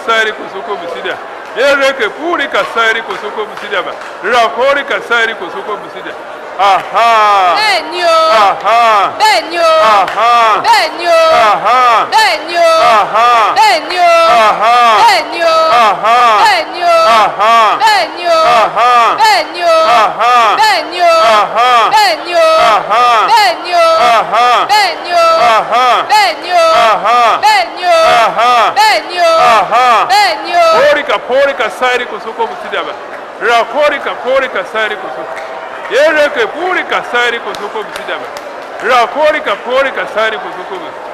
ere ke puri ka sari ko soko musida ba ra ka sari ko soko Aha. bẹ́ẹ̀ ni o Aha. bẹ́ẹ̀ ni o Aha. bẹ́ẹ̀ ni o Aha. bẹ́ẹ̀ ni o Aha. bẹ́ẹ̀ ni o Aha. bẹ́ẹ̀ ni o Aha. bẹ́ẹ̀ ni o Aha. bẹ́ẹ̀ ni o Aha. bẹ́ẹ̀ ni o Aha. bẹ́ẹ̀ ni o Aha. bẹ́ẹ̀ ni o Aha. bẹ́ẹ̀ ni o Aha. bẹ́ẹ̀ ni o Aha. bẹ́ẹ̀ ni o Aha. bẹ́ẹ̀ ni o Aha. bẹ́ẹ̀ ni o Aha. bẹ́ẹ̀ ni o Porika porika. Rakorika kusuko. Ele kuri sai com socorro, se chama. República, república, sai.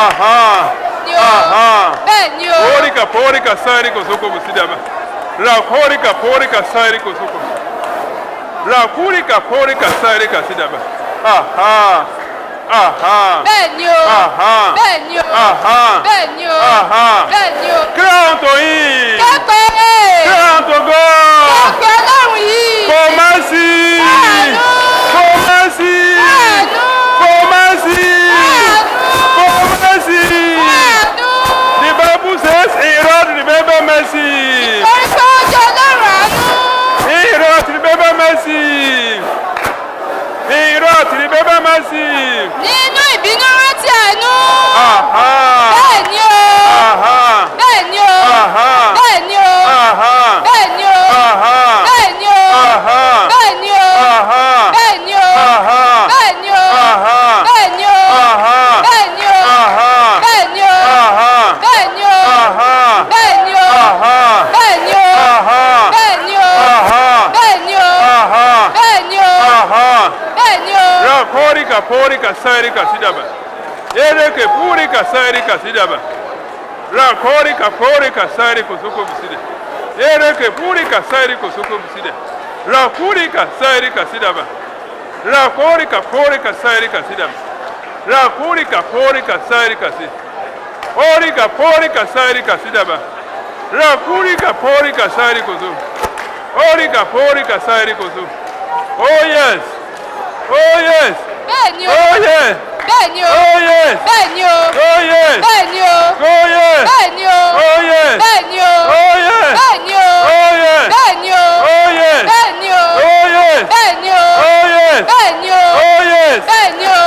bẹ́ẹ̀ ni o. pórìkà pórìkà sáré kò sóko bù sí dàbà ra pórìkà pórìkà sáré kò sóko ra pórìkà pórìkà sáré kà sí dàbà. bẹ́ẹ̀ ni o. bẹ́ẹ̀ ni o. bẹ́ẹ̀ ni o. bẹ́ẹ̀ ni o. crown massive. Ìró àtìrí bébà massive. Nínú ìbínú rántí àánú. Bẹ́ẹ̀ ni o. Bẹ́ẹ̀ ni o. Porika, porika, sarika, sidaba. Ereke, porika, sarika, sidaba. La korika, porika, sariko, suko biside. Ereke, porika, sariko, suko biside. La korika, sarika, sidaba. La korika, porika, sarika, sidaba. La korika, porika, sarika, sidaba. Porika, porika, sarika, sidaba. La korika, porika, sariko, suko. Porika, porika, sariko, suko. Oh yes. Oh yes. bẹ́ẹ̀ni o bẹ́ẹ̀ni o bẹ́ẹ̀ni o bẹ́ẹ̀ni o bẹ́ẹ̀ni o bẹ́ẹ̀ni o bẹ́ẹ̀ni o bẹ́ẹ̀ni o bẹ́ẹ̀ni o bẹ́ẹ̀ni o bẹ́ẹ̀ni o bẹ́ẹ̀ni o.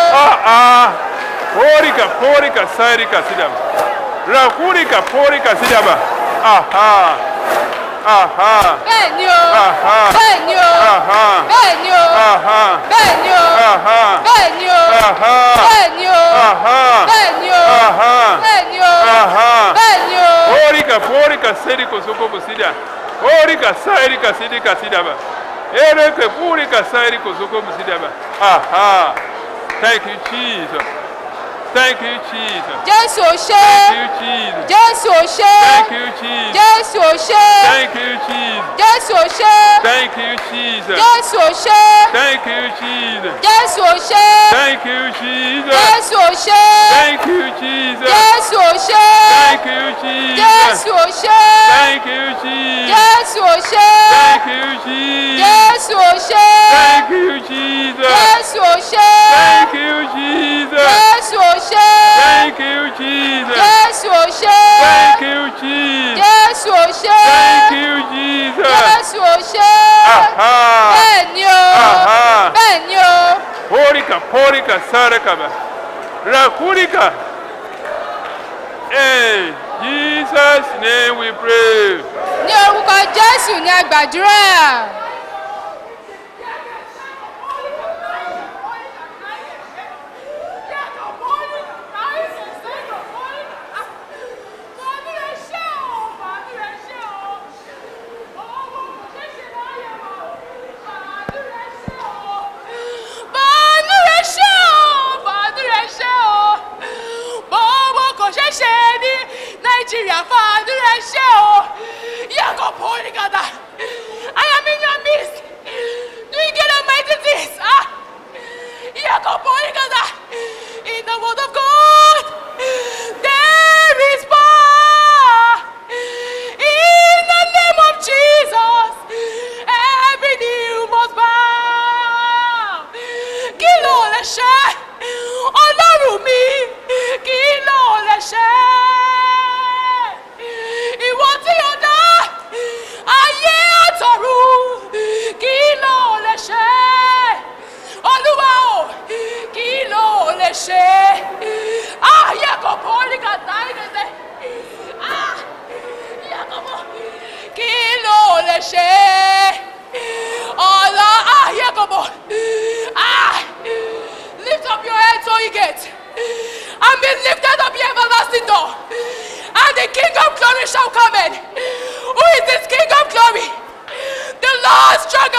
porika porika sarika sidaba rakurika porika sidaba aha. Aha. bẹ́ẹ̀ ni o Aha. bẹ́ẹ̀ ni o Aha. bẹ́ẹ̀ ni o Aha. bẹ́ẹ̀ ni o Aha. bẹ́ẹ̀ ni o bẹ́ẹ̀ ni o bẹ́ẹ̀ ni o bẹ́ẹ̀ ni o bẹ́ẹ̀ ni o Porika porika seriko soko busida. Porika sairika sidika sidaba. Ereke sairiko soko. Aha. Thank you Jesus. Thank you Jesus. jésù ò ṣe Thank you Jesus. jésù ò ṣe Thank you Jesus. jésù ò ṣe Thank you Jesus. jésù ò ṣe Thank you Jesus. jésù ò ṣe Thank you Jesus. jésù ò ṣe Thank you Jesus. jésù ò ṣe Thank you Jesus. jésù ò ṣe Thank you Jesus. jésù ò ṣe Thank you Jesus. jésù ò ṣe Thank you Jesus. jésù ò ṣe Thank you Jesus. jésù ò ṣe Thank you Jesus. jésù ò ṣe Thank you Jesus. jésù ò ṣe Thank you Jesus. jésù ò ṣe Thank you Jesus. jésù ò ṣe bẹ́ẹ̀ ni o bẹ́ẹ̀ ni o Porika, porika, sarakaba. Rakurika. In Jesus' name we pray. ní orúkọ jésù ni a gbàdúrà ṣẹṣẹ ní nàìjíríà fàdúrà ṣe o. Yàgò pọ́ọ̀lì gàdá I am in your midst. Do you get on my disease ah! Yàgò pọ́ọ̀lì gàdá. glory shall come in. Who is this King of glory? The Lord strong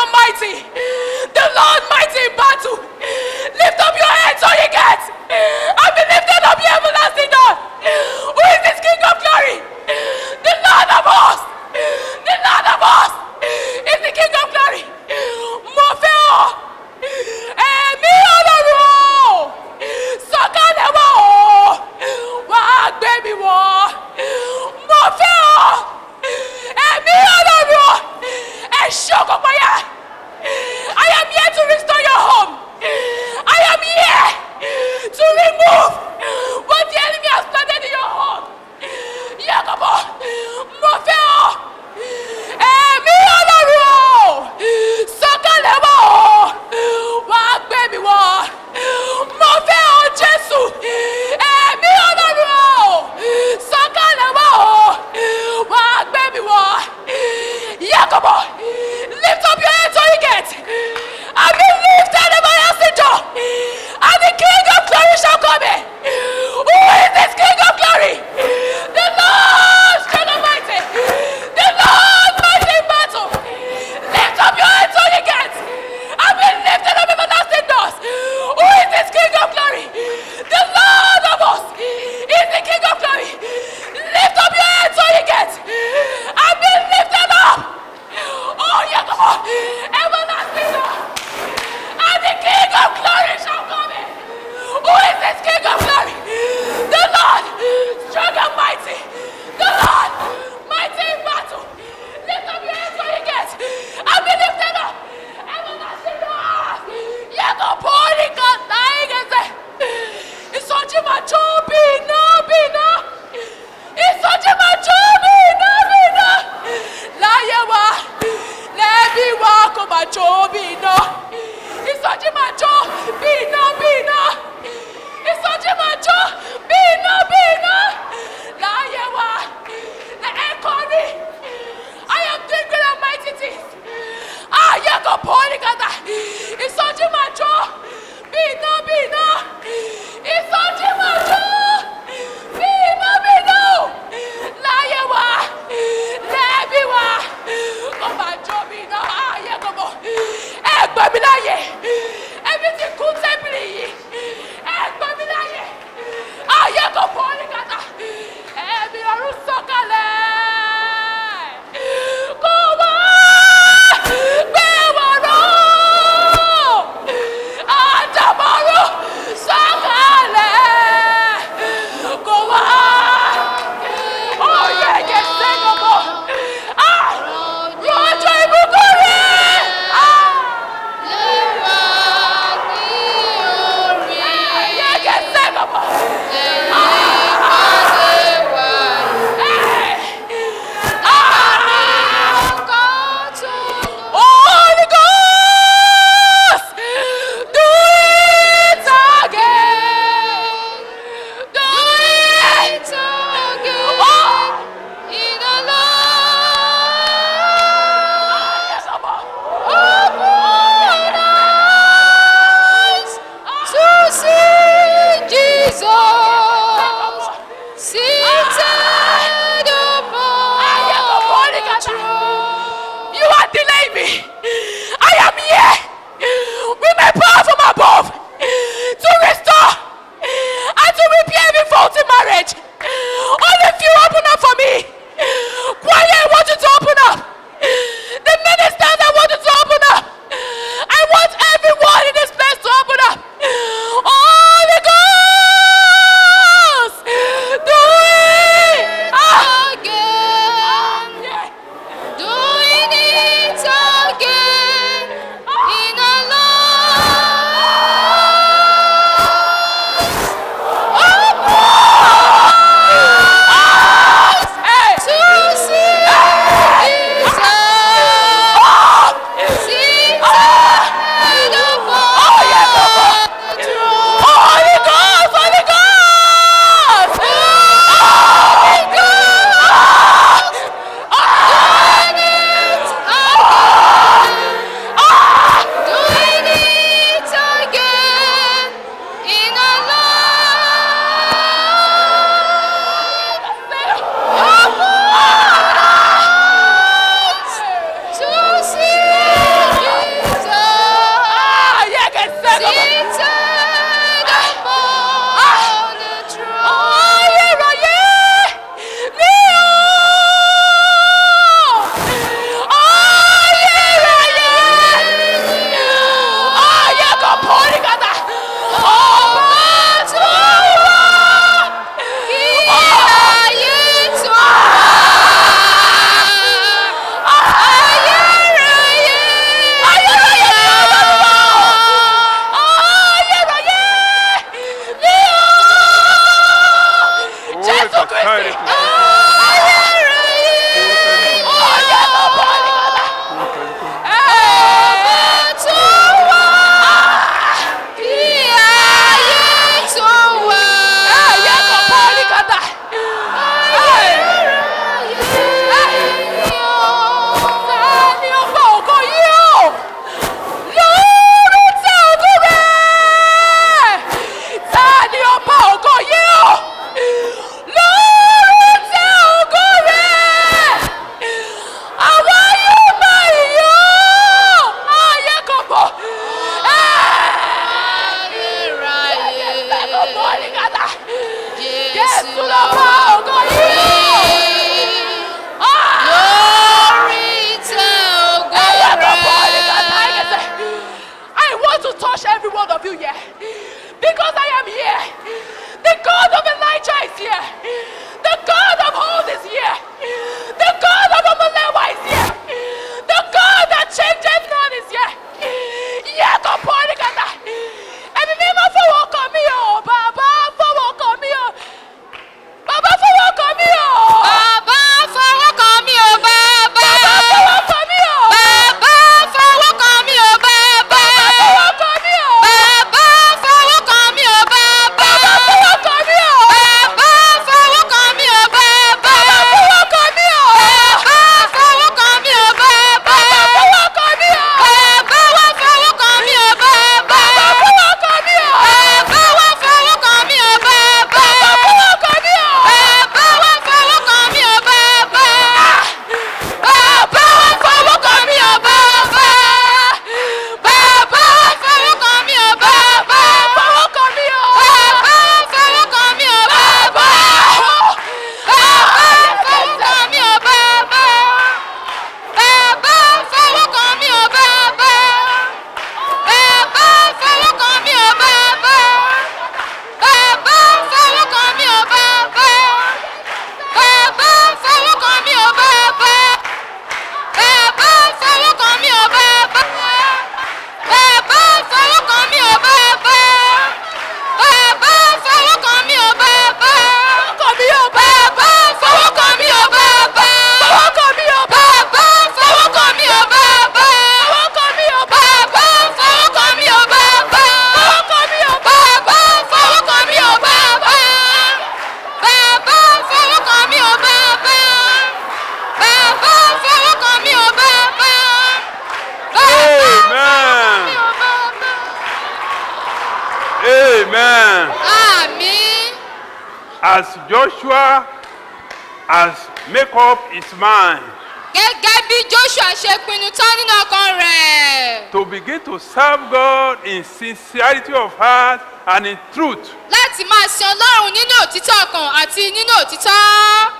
sincerity of heart and in truth, láti máa sin Ọlọ́run nínú òtítọ́ ọkàn àti nínú òtítọ́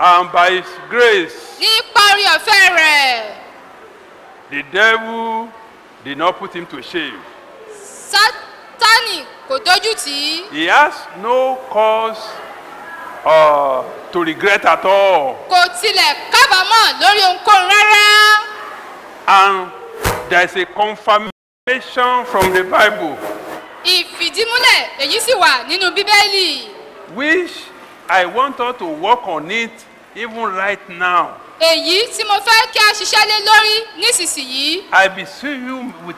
and by His grace, ní parí ọ̀fẹ́ rẹ̀. the devil did not put him to shame. Sátánì kò dójú tì í. He has no cause uh, to regret at all. kò tilẹ̀ kábàámọ̀ lórí ohunkóhun rárá. And there is a confirmation from the Bible ìfìdímúlẹ̀ èyí sì wà nínú bíbélì. which I want us to work on it even right now. èyí tí mo fẹ́ kí a ṣiṣẹ́ lé lórí nísinsìnyí. I beseech you with,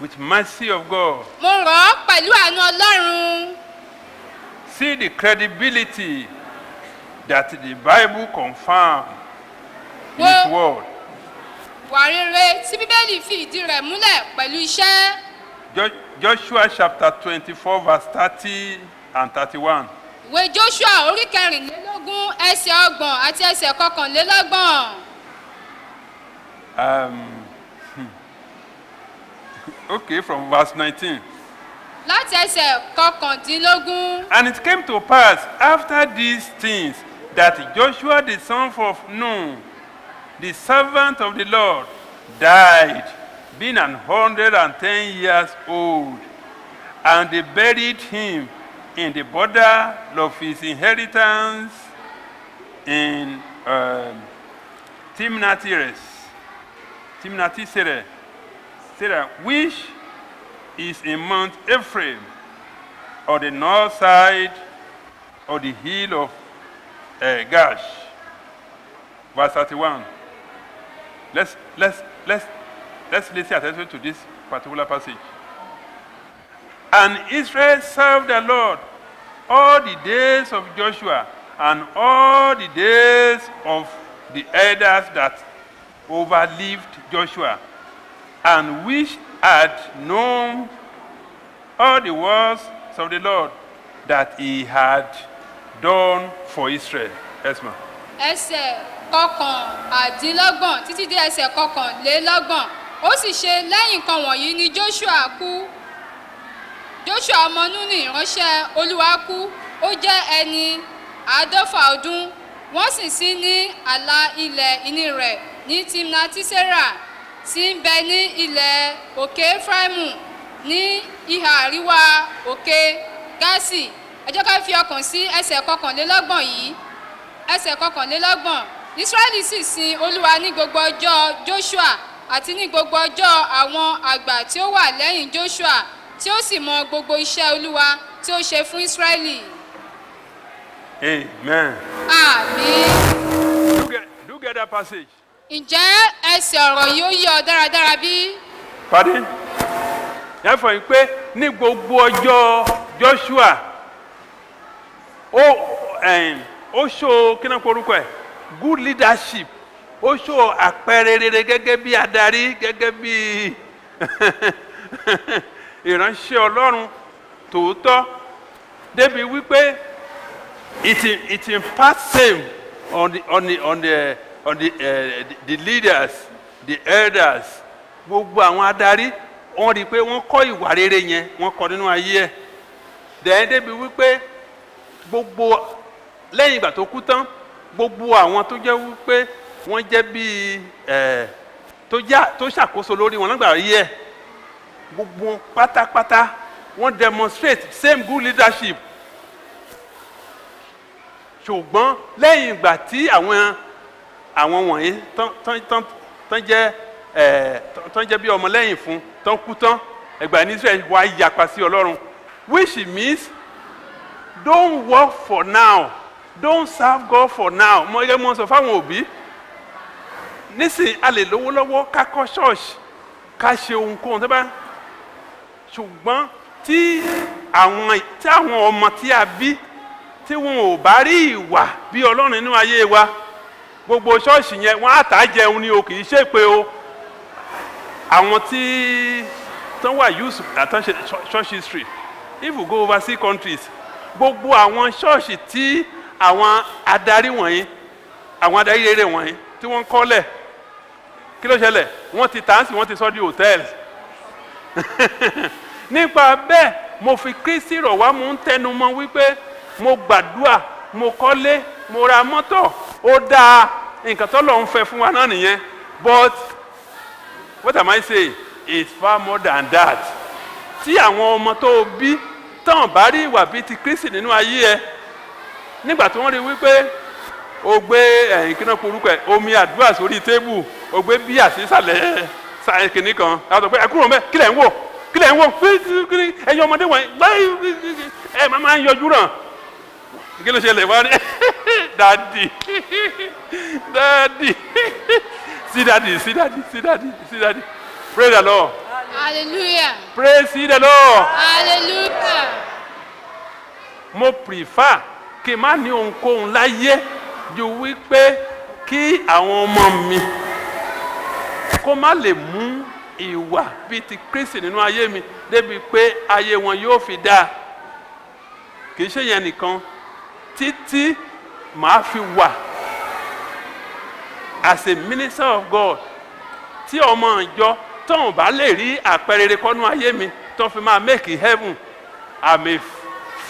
with mercy of God. mo rọ̀ ọ́ pẹ̀lú àánú ọlọ́run. See the credibility that the Bible confirm in its word. Wà rere tí bíbélì fi ìdí rẹ̀ múlẹ̀ pẹ̀lú iṣẹ́. Jo- Joshua chapter 24 verse 30 and 31. ìwé joshua orí kẹrìnlélógún ẹsẹ̀ ọgbọ̀n àti ẹsẹ̀ kọkànlélọ́gbọ̀n. Um, okay, from verse 19. láti ẹsẹ̀ kọkàndínlógún. And it came to pass after these things that Joshua the son of Nun, the servant of the Lord, died, being an hundred and ten years old. And they buried him in the border of his inheritance in um, Timnath-Serah, Serah, which is in Mount Ephraim, on the north side of the hill of uh, Gash. Verse 31. Let's, let's, let's, let's listen attention to this particular passage. And Israel served the Lord all the days of Joshua and all the days of the elders that overlived Joshua, and which had known all the works of the Lord that he had done for Israel. Yes, ma'am. ẹsẹ̀ kọkàndínlọ́gbọ̀n títí dé ẹsẹ̀ kọkànlélọ́gbọ̀n. Ó sì ṣe lẹ́yìn nǹkan wọ̀nyí ni joshua kú. Joshua ọmọ núnì ìránṣẹ́ olúwa kú. Ó jẹ́ ẹni àádọ́fà ọdún. Wọ́n sì sí ní àlà ilẹ̀ ìní rẹ̀ ní timnatisera tí ń bẹ ní ilẹ̀ òkè efraimu ní ìhà àríwá òkè gásì ẹ jẹ́ ká fi ọkàn sí ẹsẹ̀ kọkànlélọ́gbọ̀n yìí. Ẹsẹ̀ kọkànlélọ́gbọ̀n israẹli sì sin olúwa ní gbogbo ọjọ́ joshua àti ní gbogbo ọjọ́ àwọn àgbà tí ó wà lẹ́yìn joshua tí ó sì mọ gbogbo iṣẹ́ olúwa tí ó ṣe fún israẹli Amen. àmì Do get, do you get that passage? ǹjẹ́ ẹsẹ̀ ọ̀rọ̀ yìí ó yé ọ dáradára bí? Pardon? Yẹn fọ yín pé ní gbogbo ọjọ́ Joshua ó ó ṣó kí náà porúkọ ẹ̀ good leadership. Ó ṣó àpẹẹrẹ rere gẹ́gẹ́ bí adarí gẹ́gẹ́ bí ìránṣẹ́ Ọlọ́run tòótọ́. Débi wípé it it impart same on the on the on the on the, uh, the, leaders the elders gbogbo àwọn adarí wọ́n rí i pé wọ́n kọ́ ìwà rere yẹn wọ́n kọ́ nínú ayé ẹ̀. Dẹ̀ẹ́n débi wípé gbogbo lẹ́yìn ìgbà tó kú tán gbogbo àwọn tó jẹ́ wípé wọ́n jẹ́ bíi ẹ̀ tó ṣàkóso lórí wọn nígbà ayé ẹ̀ gbogbo pátápátá wọ́n demonstrate same good leadership. Ṣùgbọ́n lẹ́yìn ìgbà tí àwọn àwọn wọ̀nyí tán jẹ́ tán- jẹ́ bí ọmọlẹ́yìn fún tán kú tán ẹgbà ní Israel wá yapa sí Ọlọ́run which means don't work for now don't serve God for now. Mo yẹ mo sọ fáwọn òbí. Nísìnyí a lè lówó lọ́wọ́ ká kọ́ ṣọ́ọ̀ṣì ká ṣe ohunkóhun tó bá ṣùgbọ́n tí àwọn tí àwọn ọmọ tí a bí tí wọn ò bá rí ìwà bí ọlọ́run nínú ayé wa gbogbo ṣọ́ọ̀ṣì yẹn wọ́n á tà á jẹun ni o kì í ṣe pé o. Àwọn tí tán wà youth àtànṣe church history if you go overseas countries gbogbo àwọn ṣọ́ọ̀ṣì tí àwọn adarí wọ̀nyí àwọn adarí rere wọ̀nyí tí wọ́n kọ́lẹ̀. Kí ló ṣẹlẹ̀? Wọ́n ti tàǹsì wọ́n ti sọ di hòtẹ́ẹ̀lì. Nípa bẹ́ẹ̀ mo fi kristi rọ̀ wá mo ń tẹnu mọ́ wípé mo gbàdúà mo kọ́lé mo ra mọ́tò. Ó dáa nǹkan tó lọ́n fẹ́ fún wa náà nìyẹn. But what am I saying? It's far more than that. Tí àwọn ọmọ tó bí tán bá rí ìwà bíi ti kristi nínú ayé ẹ nígbà tí wọ́n rí wípé o gbé ẹ̀yìn kí náà porúkọ ẹ̀ omi àdúrà sórí tébù o gbé bíà sísàlẹ̀ sáyẹn kìnnì kan. A sọ pé ẹ kúrò mẹ́ kílẹ̀ ń wò kílẹ̀ ń wò kílẹ̀ ẹ̀yin ọmọdé wọ̀nyí báyìí ẹ̀ máa máa ń yọjú ràn. Kí ló ṣẹlẹ̀? Wá ní dadi dadi sí dadi sí dadi sí dadi sí dadi pray the lord. Hallelujah. Pray see the lord. Hallelujah. Mo prefer kí n má ní ohunkóhun láyé ju wípé kí àwọn ọmọ mi kó má lè mú ìwà bíi ti kristi nínú ayé mi débi pé ayé wọn yóò fi dáa kì í ṣe yẹn nìkan. Títí màá fi wà as a minister of God tí ọmọ ìjọ tóun bá lè rí àpẹrẹrẹ kọ́nú ayé mi tó fi máa make heaven. I'm a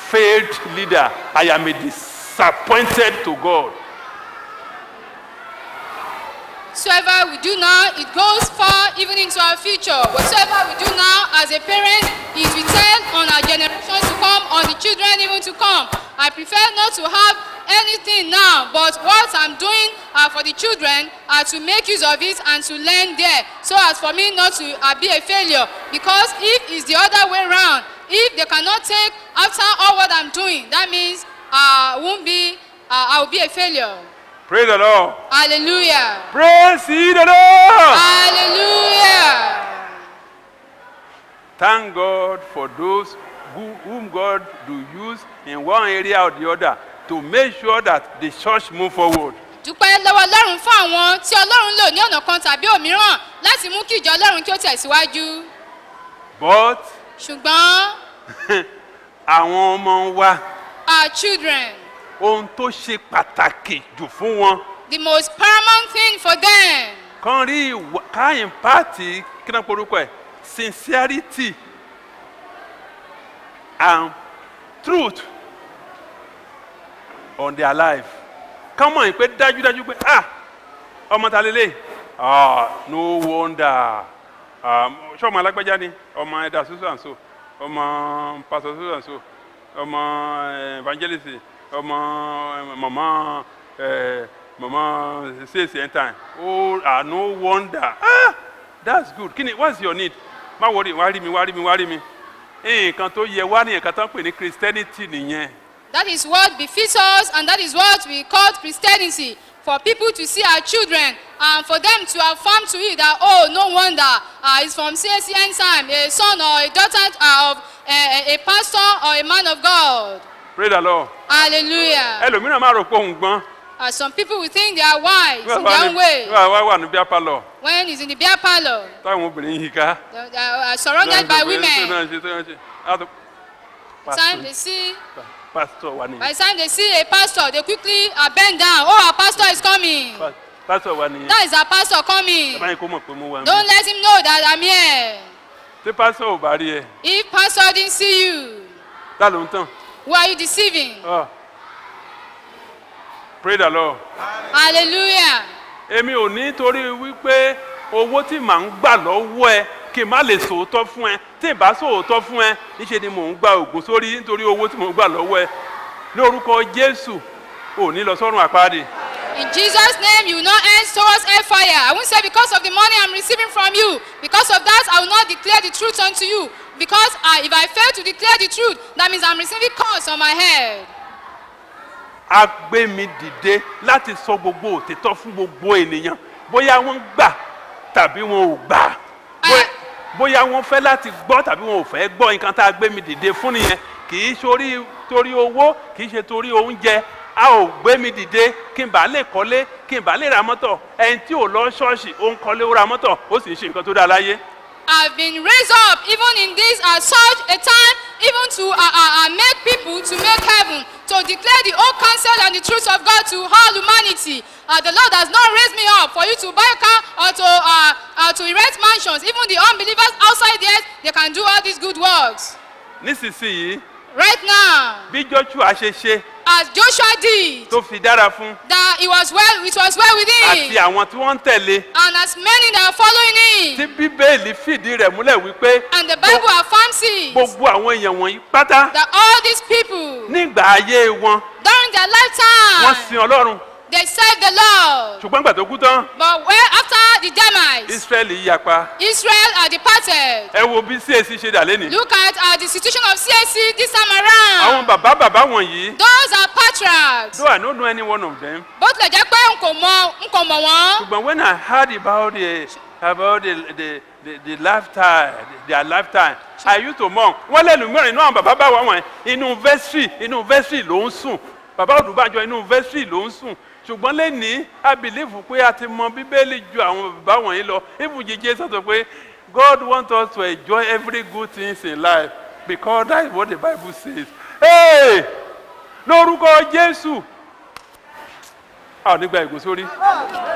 failed leader I am a disappointed to God. Whatsoever we do now, it goes far even into our future. Whatsoever we do now as a parent, is tell on our generations to come, on the children even to come. I prefer not to have anything now, but what I'm doing for the children are to make use of it and to learn there, so as for me not to uh, be a failure. Because if it's the other way around, if they cannot take after all what I'm doing, that means uh, won't be, uh, I will be a failure. Praise the Lord. Hallelujah. Praise the Lord. Hallelujah. Thank God for those who, whom God do use in one area or the other to make sure that the church move forward. dúpẹ́ lọ́wọ́ ọlọ́run fún àwọn tí ọlọ́run lò ní ọ̀nà kan tàbí òmíràn láti mú kí ìjọ ọlọ́run kí ó tẹ̀síwájú But ṣùgbọ́n àwọn ọmọ wa our children ohun tó ṣe pàtàkì jù fún wọn. the most paramount thing for them. Kan rí ìwà ká ìmpáàtì kí náà porúkọ ẹ̀? Sincerity and truth on their life. Kán mọ̀ pé dájúdájú pé ah ọmọ ta lélẹ̀ ah no wonder ṣọ́ọ̀mù alágbájá ni? Ọmọ ẹ̀dá so and so ọmọ pastor so and so ọmọ eh, evangelist. Ọmọ eh, mama sèse end time oh ah no wonder. Ah that's good. Kí ni what's your need? Má wọrí wá rí mi wá rí mi wá rí mi. Nǹkan tó yẹ wá ní nǹkan tó ń pè ní christianity nìyẹn. That is what befits us, and that is what we call Christianity. For people to see our children and for them to affirm to you that, oh, no wonder, uh, it's from CSCN time, a son or a daughter uh, of a, a pastor or a man of God. pray the lord Hallelujah. ẹlòmíràn máa rò pé òun gbọ́n Uh, some people will think they are wise in wà their own way. wà wà ní bíá pálọ̀ When he's in the beer parlor, táwọn obìnrin yìí ká. they are surrounded by women. Time they see, wà ní by the time they see a pastor, they quickly uh, bend down. Oh, our pastor is coming. pásítọ̀ wà ní That is our pastor coming. báyìí kó mọ̀ pé mo wà Don't let him know that I'm here. tí pásítọ̀ ò bá rí ẹ If pastor didn't see you, tá ló ń tàn. who are you deceiving? Ah. pray the lord. Hallelujah. èmi ò ní torí wípé owó tí màá ń gbà lọ́wọ́ ẹ kí n má lè sòótọ́ fún ẹ tí ì bá sòótọ́ fún ẹ níṣẹ́ ni mò ń gba ògùn sórí nítorí owó tí mò ń gbà lọ́wọ́ ẹ ní orúkọ jésù ò ní lọ sọ́run àpáàdé In Jesus' name, you will not end towards hellfire. I won't say because of the money I'm receiving from you. Because of that, I will not declare the truth unto you. Because I, if I fail to declare the truth, that means I'm receiving curse on my head. a gbé mi dìde láti sọ gbogbo òtítọ́ fún gbogbo ènìyàn bóyá wọ́n gbà tàbí wọn ò gbà bóyá wọ́n fẹ́ láti gbọ́ tàbí wọn ò fẹ́ gbọ́ nǹkan tá a gbé mi dìde fún nìyẹn. Kì í ṣorí torí owó kì í ṣe torí oúnjẹ. A ò gbé mi dìde. Kí n bá lè kọ́lé kí n bá lè ra mọ́tọ̀ ẹni tí ò lọ ṣọ́ọ̀ṣì ó ń kọ́lé ó ra mọ́tọ̀ ó sì ń ṣe nǹkan tó dáa láyé I've been raised up even in this uh, such a time, even to uh, uh, uh, make people to make heaven, to declare the whole counsel and the truth of God to all humanity. Uh, the Lord has not raised me up for you to buy a car or to uh, uh, to erect mansions. Even the unbelievers outside there, they can do all these good works. nísinsìnyí Right now, bí joshua ṣe ṣe as Joshua did, tó fi dára fún. That it was well, it was well with àti him, àwọn tí wọ́n ń tẹ̀lé. And as many that are following tí him, bíbélì fìdí rẹ̀ múlẹ̀ wípé and the Bible affirms it, gbogbo àwọn èèyàn wọ̀nyí pátá that all these people nígbà ayé wọn during their wọ́n lifetime sin ọlọ́run they serve the lord. Ṣùgbọ́n gbà tó kú tán but where after the demise israẹli yapa. Israel are departed. Ẹ wo bí cac ṣe dà lẹ́nìí look at uh, the situation of cac this time àwọn around bàbá bàbá wọ̀nyí those are patriarchs. though i no know any one of them bó tilẹ̀ jẹ́ pé n kò mọ n kò mọ̀ wọ́n. ṣùgbọ́n when i heard about the about the the the, the lifetime their lifetime i used to mourn. Wọ́n lẹ́nu mẹ́rin náà bàbá bàbá wọn inú vestry inú vestry ló ń sùn. Bàbá òdùbàjọ inú vestry ló ń sùn ṣùgbọ́n lẹ́ni i believe pé a ti mọ bíbélì ju àwọn bàbá wọ̀nyí lọ. Even jíjẹ́ sọ̀tọ̀ pé god want us to enjoy every good things in life because that is what the bible says. Hey! Lórúkọ jésù! A ò ní gba ìgò sórí.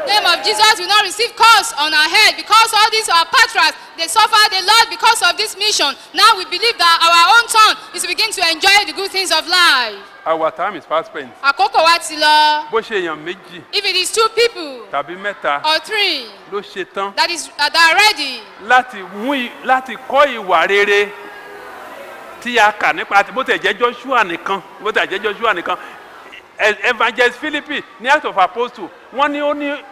name of jesus will not receive curse on our head because all these are patriarchs they suffer the lord because of this mission. Now we believe that our own turn is to begin to enjoy the good things of life our time is fast spent. àkókò wa ti lọ. Bó ṣe èèyàn méjì if it is two people tàbí mẹ́ta or three ló ṣe tán that is uh, that are ready láti mú láti kọ́ ìwà rere tí a kà nípa bó tẹ̀ jẹ́ joshua nìkan bó tẹ̀ jẹ́ joshua nìkan. E- evangelist philippi ní act of apostle wọ́n ní ó ní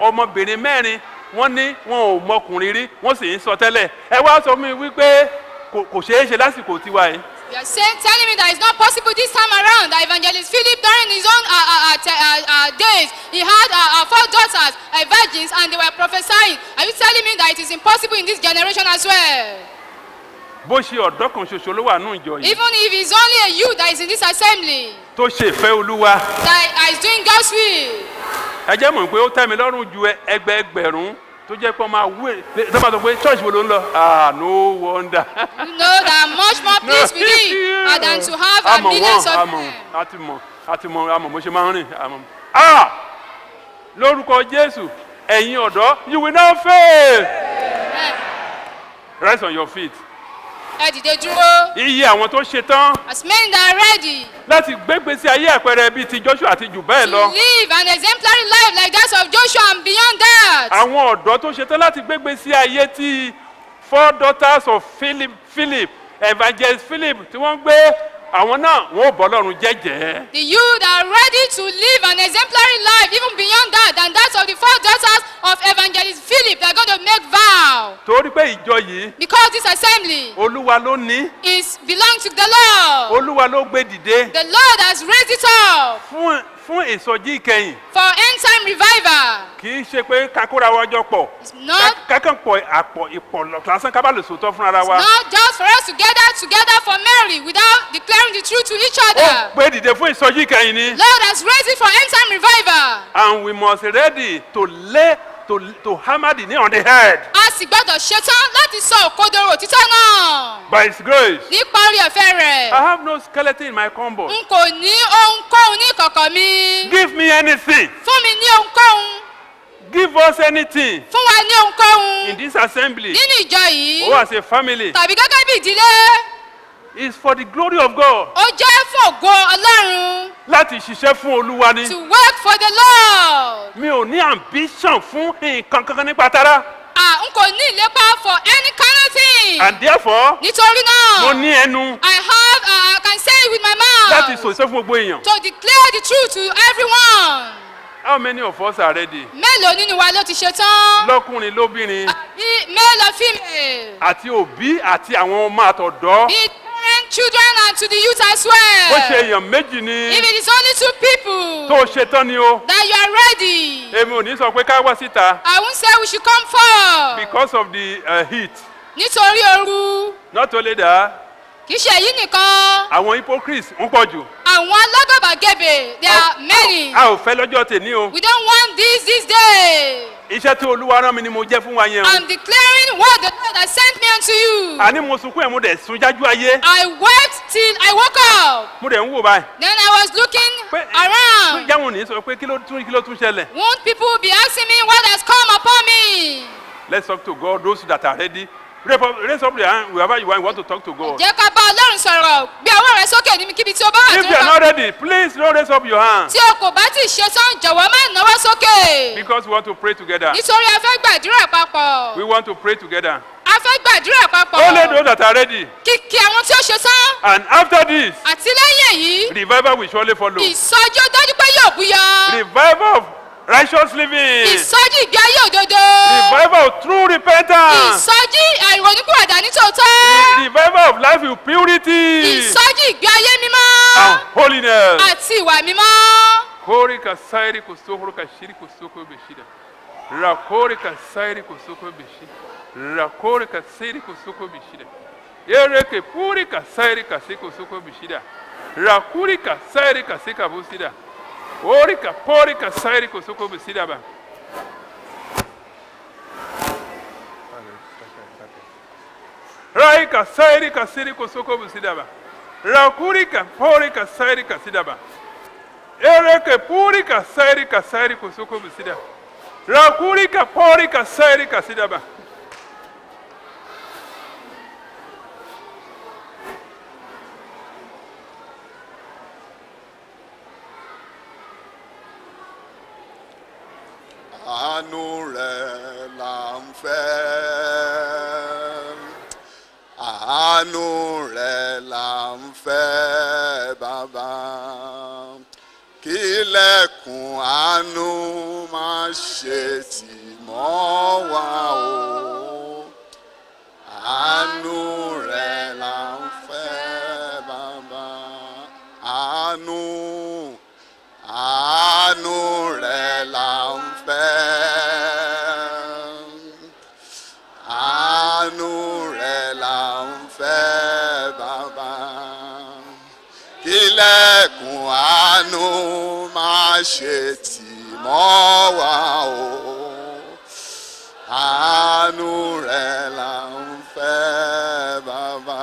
ọmọbìnrin mẹ́rin wọ́n ní wọn ò mọkùnrin rí wọ́n sì ń sọ tẹ́lẹ̀. Ẹ wá sọ fún mi wípé kò ṣeé ṣe lásìkò tiwa yìí you are saying telling me that it's not possible this time around that evangelist philip during his own uh, uh, uh, uh, uh, days he had uh, uh, four daughters uh, virgins and they were prophesying. Are you telling me that it is impossible in this generation as well? Bó ṣe ọ̀dọ́ kan ṣoṣo ló wà nù ìjọ yìí. Even if it's only a youth that is in this assembly. Tó ṣe ìfẹ́ olúwa. That uh, is doing god's will. Ẹ jẹ́ mọ̀ pé ó tẹ́ mi lọ́rùn ju ẹgbẹẹgbẹ̀rún tó jẹ́ pé máa wé tó bá sọ pé church wo ló ń lọ? Ah no wonder. you know that much more peace with thee uh, than to have àmọ̀ millions of them. àti mọ̀ àti mọ̀ àmọ̀ mo ṣe máa ń rìn àmọ̀ ah! Lórúkọ jésù ẹ̀yin ọ̀dọ́ you will not fail. Rise on your feet ẹ dìde dúró. Iye àwọn tó ṣe tán as many that are ready. láti gbégbèsè ayé àpẹẹrẹ bíi ti joshua àti jù bẹ́ẹ̀ to lọ. live an exemplary life like that of Joshua and beyond that. àwọn ọ̀dọ́ tó ṣe tán láti gbégbèsè ayé ti four daughters of philip philip evangelist philip tí wọ́n gbé àwọn náà wọ́n ò bọ́ lọ́rùn jẹ́jẹ́. The youth are ready to live an exemplary life even beyond that than that of the four daughters of evangelist Philip. Are going to make vow torí pé ìjọ yìí because this assembly olúwa ló ní is belong to the Lord. olúwa ló gbé dìde The Lord has raised it up fún fún ìsọjí ìkẹyìn for end time revival. kì í ṣe pé kakóra wájọ pọ̀ It's not kákan pọ̀ àpọ̀ ìpọ̀ lásán ká bá lè sòótọ́ fúnra wa not just for us to gather together for Mary without declaring the truth to each ó other. gbé dìde fún ìsọjí ìkẹyìn ni Lord has raised it for end time revival. and we must ready to lay to to hammer the nail on the head A sì gbọ́dọ̀ ṣetán láti sọ òkodoro òtítọ́ náà by his grace. nípa orí ọ̀fẹ́ rẹ̀. I have no skeleton in my cupboard. n kò ní ohunkóhun ní ìkọ̀kọ̀ mi. Give me anything. fún mi ní ohunkóhun. Give us anything fún wa ní ohunkóhun. in this assembly nínú ìjọ yìí. or as a family. tàbí gẹ́gẹ́ bí ìdílé. It's for the glory of God. ó jẹ́ fún ògo ọlọ́run. Láti ṣiṣẹ́ fún Olúwa ni. to work for the Lord. Mi ò ní ambition fún nǹkan kankan nípa tara. à n kò ní ìlépa for any kind of thing. And therefore, nítorí náà. mo ní ẹnu I have uh, I can say it with my mouth. láti sòṣẹ́ fún gbogbo èèyàn. to declare the truth to everyone. How many of us are ready? mélòó nínú wa ló ti ṣe tán. Lọ́kùnrin lóbìnrin male or female. àti òbí àti àwọn ọmọ àtọ̀dọ́. be parent children and to the youth as Ó well. ṣe èèyàn méjì ni if it is only two people. tó ṣe tán ni o. that you are ready. Èmi ò ní sọ pé ká wá síta I won't say we should come forward. because of the uh, heat. nítorí ooru Not only that, kì í ṣe èyí nìkan. àwọn hypocrites ń pọ̀ jù. àwọn alágàbàgebè there are many. A ò fẹ́ lọ́jọ́ tèmi o. we don't want this this day. Iṣẹ́ tí Olúwa rán mi ni mo jẹ́ fún wa yẹn o. I'm declaring what the Lord has sent me unto you. Àní mo sunkún ẹ̀ mo dẹ̀ sun jájú ayé. I wept till I woke up. Mo dẹ̀ ń wò báyìí. Then I was looking Pé around. jáwọn ò ní sọ pé kí ló tún kí ló tún ṣẹlẹ̀. Won't people be asking me what has come upon me? Let's talk to God those that are ready. Raise up, your hand wherever you you want to talk to God. Jẹ́ ká bá Ọlọ́run sọ̀rọ̀ bí ọwọ́ rẹ sókè níbikíbi tí o bá wà If tó you are not ready, please don't raise up your hand Tí o kò bá ti ṣe tán, jọ̀wọ́ má náwó sókè. because we want to pray together. Nítorí a fẹ́ gbàdúrà papọ̀. We want to pray together. A fẹ́ gbàdúrà papọ̀. Only those that are ready. Kìkì àwọn tí ó ṣe tán. And after this, Àti lẹ́yìn èyí, revival will surely follow. ìsọjí ó dájú pé yóò búyọ. Revival righteous living. Ìsọjí ìgbé ayé òdodo. Revival of true repentance. Ìsọjí àìrònúkúwàdà nítòótọ́. Revival of life with purity Ìsọjí ìgbé ayé mímọ́. and holiness. Àti ìwà mímọ́. Kori kasairi kusokoro kashiri kusoko beshida. Rakori kasairi kusoko beshida. Rakori kasairi kusoko beshida. Yereke puri kasairi kasi kusoko beshida. Rakuri kasairi kasi kabusida. Ori kapori kasairi kusoko beshida ba. Rai kasairi kasiri kusoko beshida ba. Rakuri kapori kasairi kasida ba. Ereke puri ka sairi ka sairi kusuko bisida. Rakuri ka pori ka sairi ka sida ba. Àánú rẹ̀ là ń fẹ́. Àánú rẹ̀ là ń fẹ́ bàbá. Kílẹ̀kùn àánú má ṣe tì mọ́ wa o. Àánú rẹ̀ là ń fẹ́ bàbá. Àánú àánú rẹ̀ àánú má ṣe tì mọ́ wa o àánú rẹ̀ là ń fẹ́ bàbá.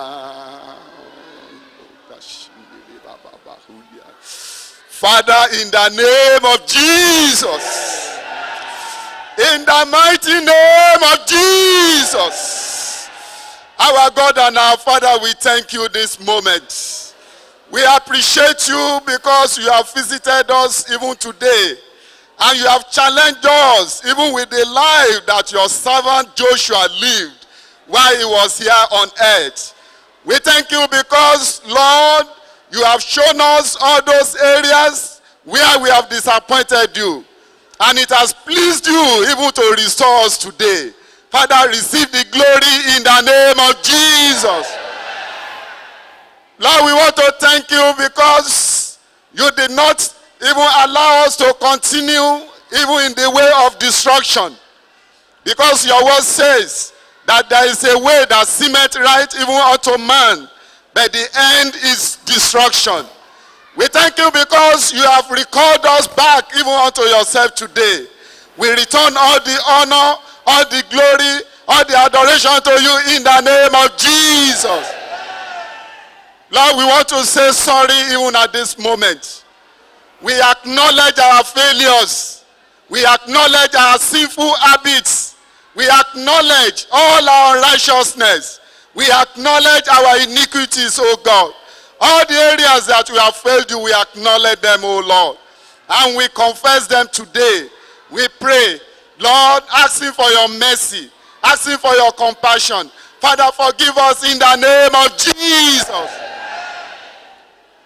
Father, in the name of Jesus, in the mighty name of Jesus, Our God and our Father, we thank you this moment. We appreciate you because you have visited us even today. And you have challenged us even with the life that your servant Joshua lived while he was here on earth. We thank you because, Lord, you have shown us all those areas where we have disappointed you. And it has pleased you even to restore us today. Father, receive the glory in the name of Jesus. Lord, we want to thank you because you did not even allow us to continue even in the way of destruction. Because your word says that there is a way that seemeth right even unto man, but the end is destruction. We thank you because you have recalled us back even unto yourself today. We return all the honor, all the glory, all the adoration to you in the name of Jesus. Lord, we want to say sorry even at this moment. We acknowledge our failures. We acknowledge our sinful habits. We acknowledge all our unrighteousness. We acknowledge our iniquities, O God. All the areas that we have failed you, we acknowledge them, O Lord. And we confess them today. We pray, Lord, asking for your mercy, asking for your compassion. Father, forgive us in the name of Jesus.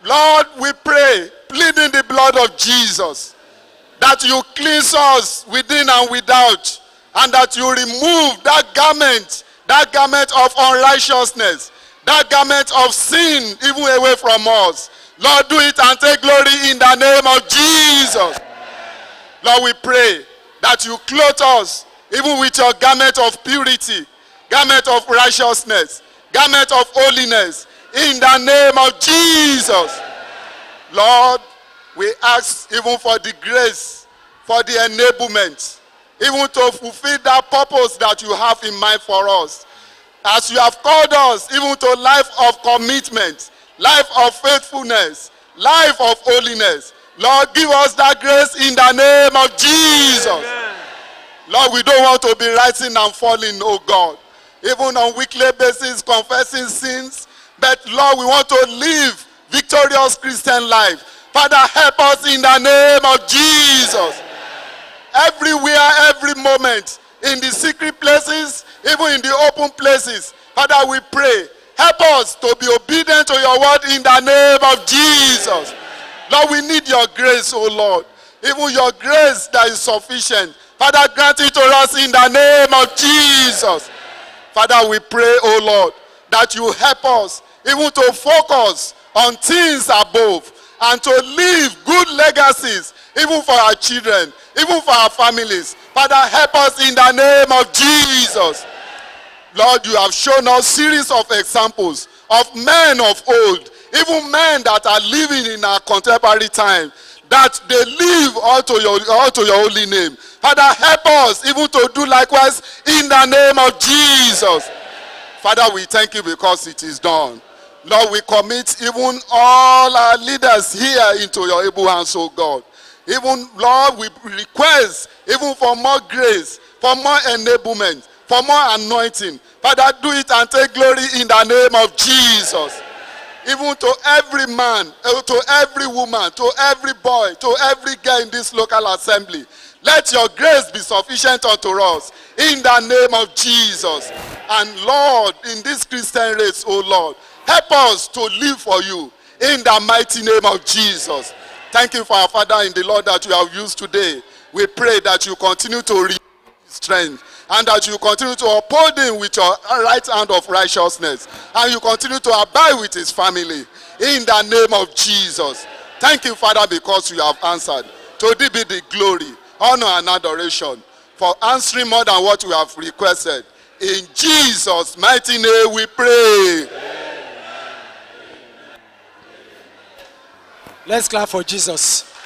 Lord, we pray, pleading the blood of Jesus, that you cleanse us within and without, and that you remove that garment, that garment of unrighteousness, that garment of sin even away from us. Lord, do it and take glory in the name of Jesus. Lord, we pray that you clothe us even with your garment of purity, garment of righteousness, garment of holiness, in the name of Jesus. Lord, we ask even for the grace, for the enablement, even to fulfill that purpose that you have in mind for us. As you have called us even to life of commitment, life of faithfulness, life of holiness. Lord, give us that grace in the name of Jesus. Lord, we don't want to be rising and falling, oh God. Even on weekly basis, confessing sins. But Lord, we want to live victorious Christian life. Father, help us in the name of Jesus. Everywhere, every moment, in the secret places, even in the open places. Father, we pray. Help us to be obedient to your word in the name of Jesus. Lord, we need your grace, oh Lord. Even your grace that is sufficient. Father, grant it to us in the name of Jesus. Father, we pray, oh Lord, that you help us even to focus on things above and to leave good legacies even for our children, even for our families. Father, help us in the name of Jesus. Lord, you have shown us series of examples of men of old, even men that are living in our contemporary time, that they live all to your, all to your holy name. Father, help us even to do likewise in the name of Jesus. Father, we thank you because it is done. Lord, we commit even all our leaders here into your able hands, oh God. Even, Lord, we request even for more grace, for more enablement, for more anointing. Father, do it and take glory in the name of Jesus. Even to every man, eh, to every woman, to every boy, to every girl in this local assembly. Let your grace be sufficient unto us in the name of Jesus. And Lord, in this Christian race, oh Lord, help us to live for you in the mighty name of Jesus. Thank you for our Father in the Lord that you have used today. We pray that you continue to renew strength and that you continue to uphold him with your right hand of righteousness and you continue to abide with his family in the name of Jesus. Thank you, Father, because you have answered. To thee be the glory, honor, and adoration for answering more than what we have requested. In Jesus' mighty name we pray. Let's clap for Jesus.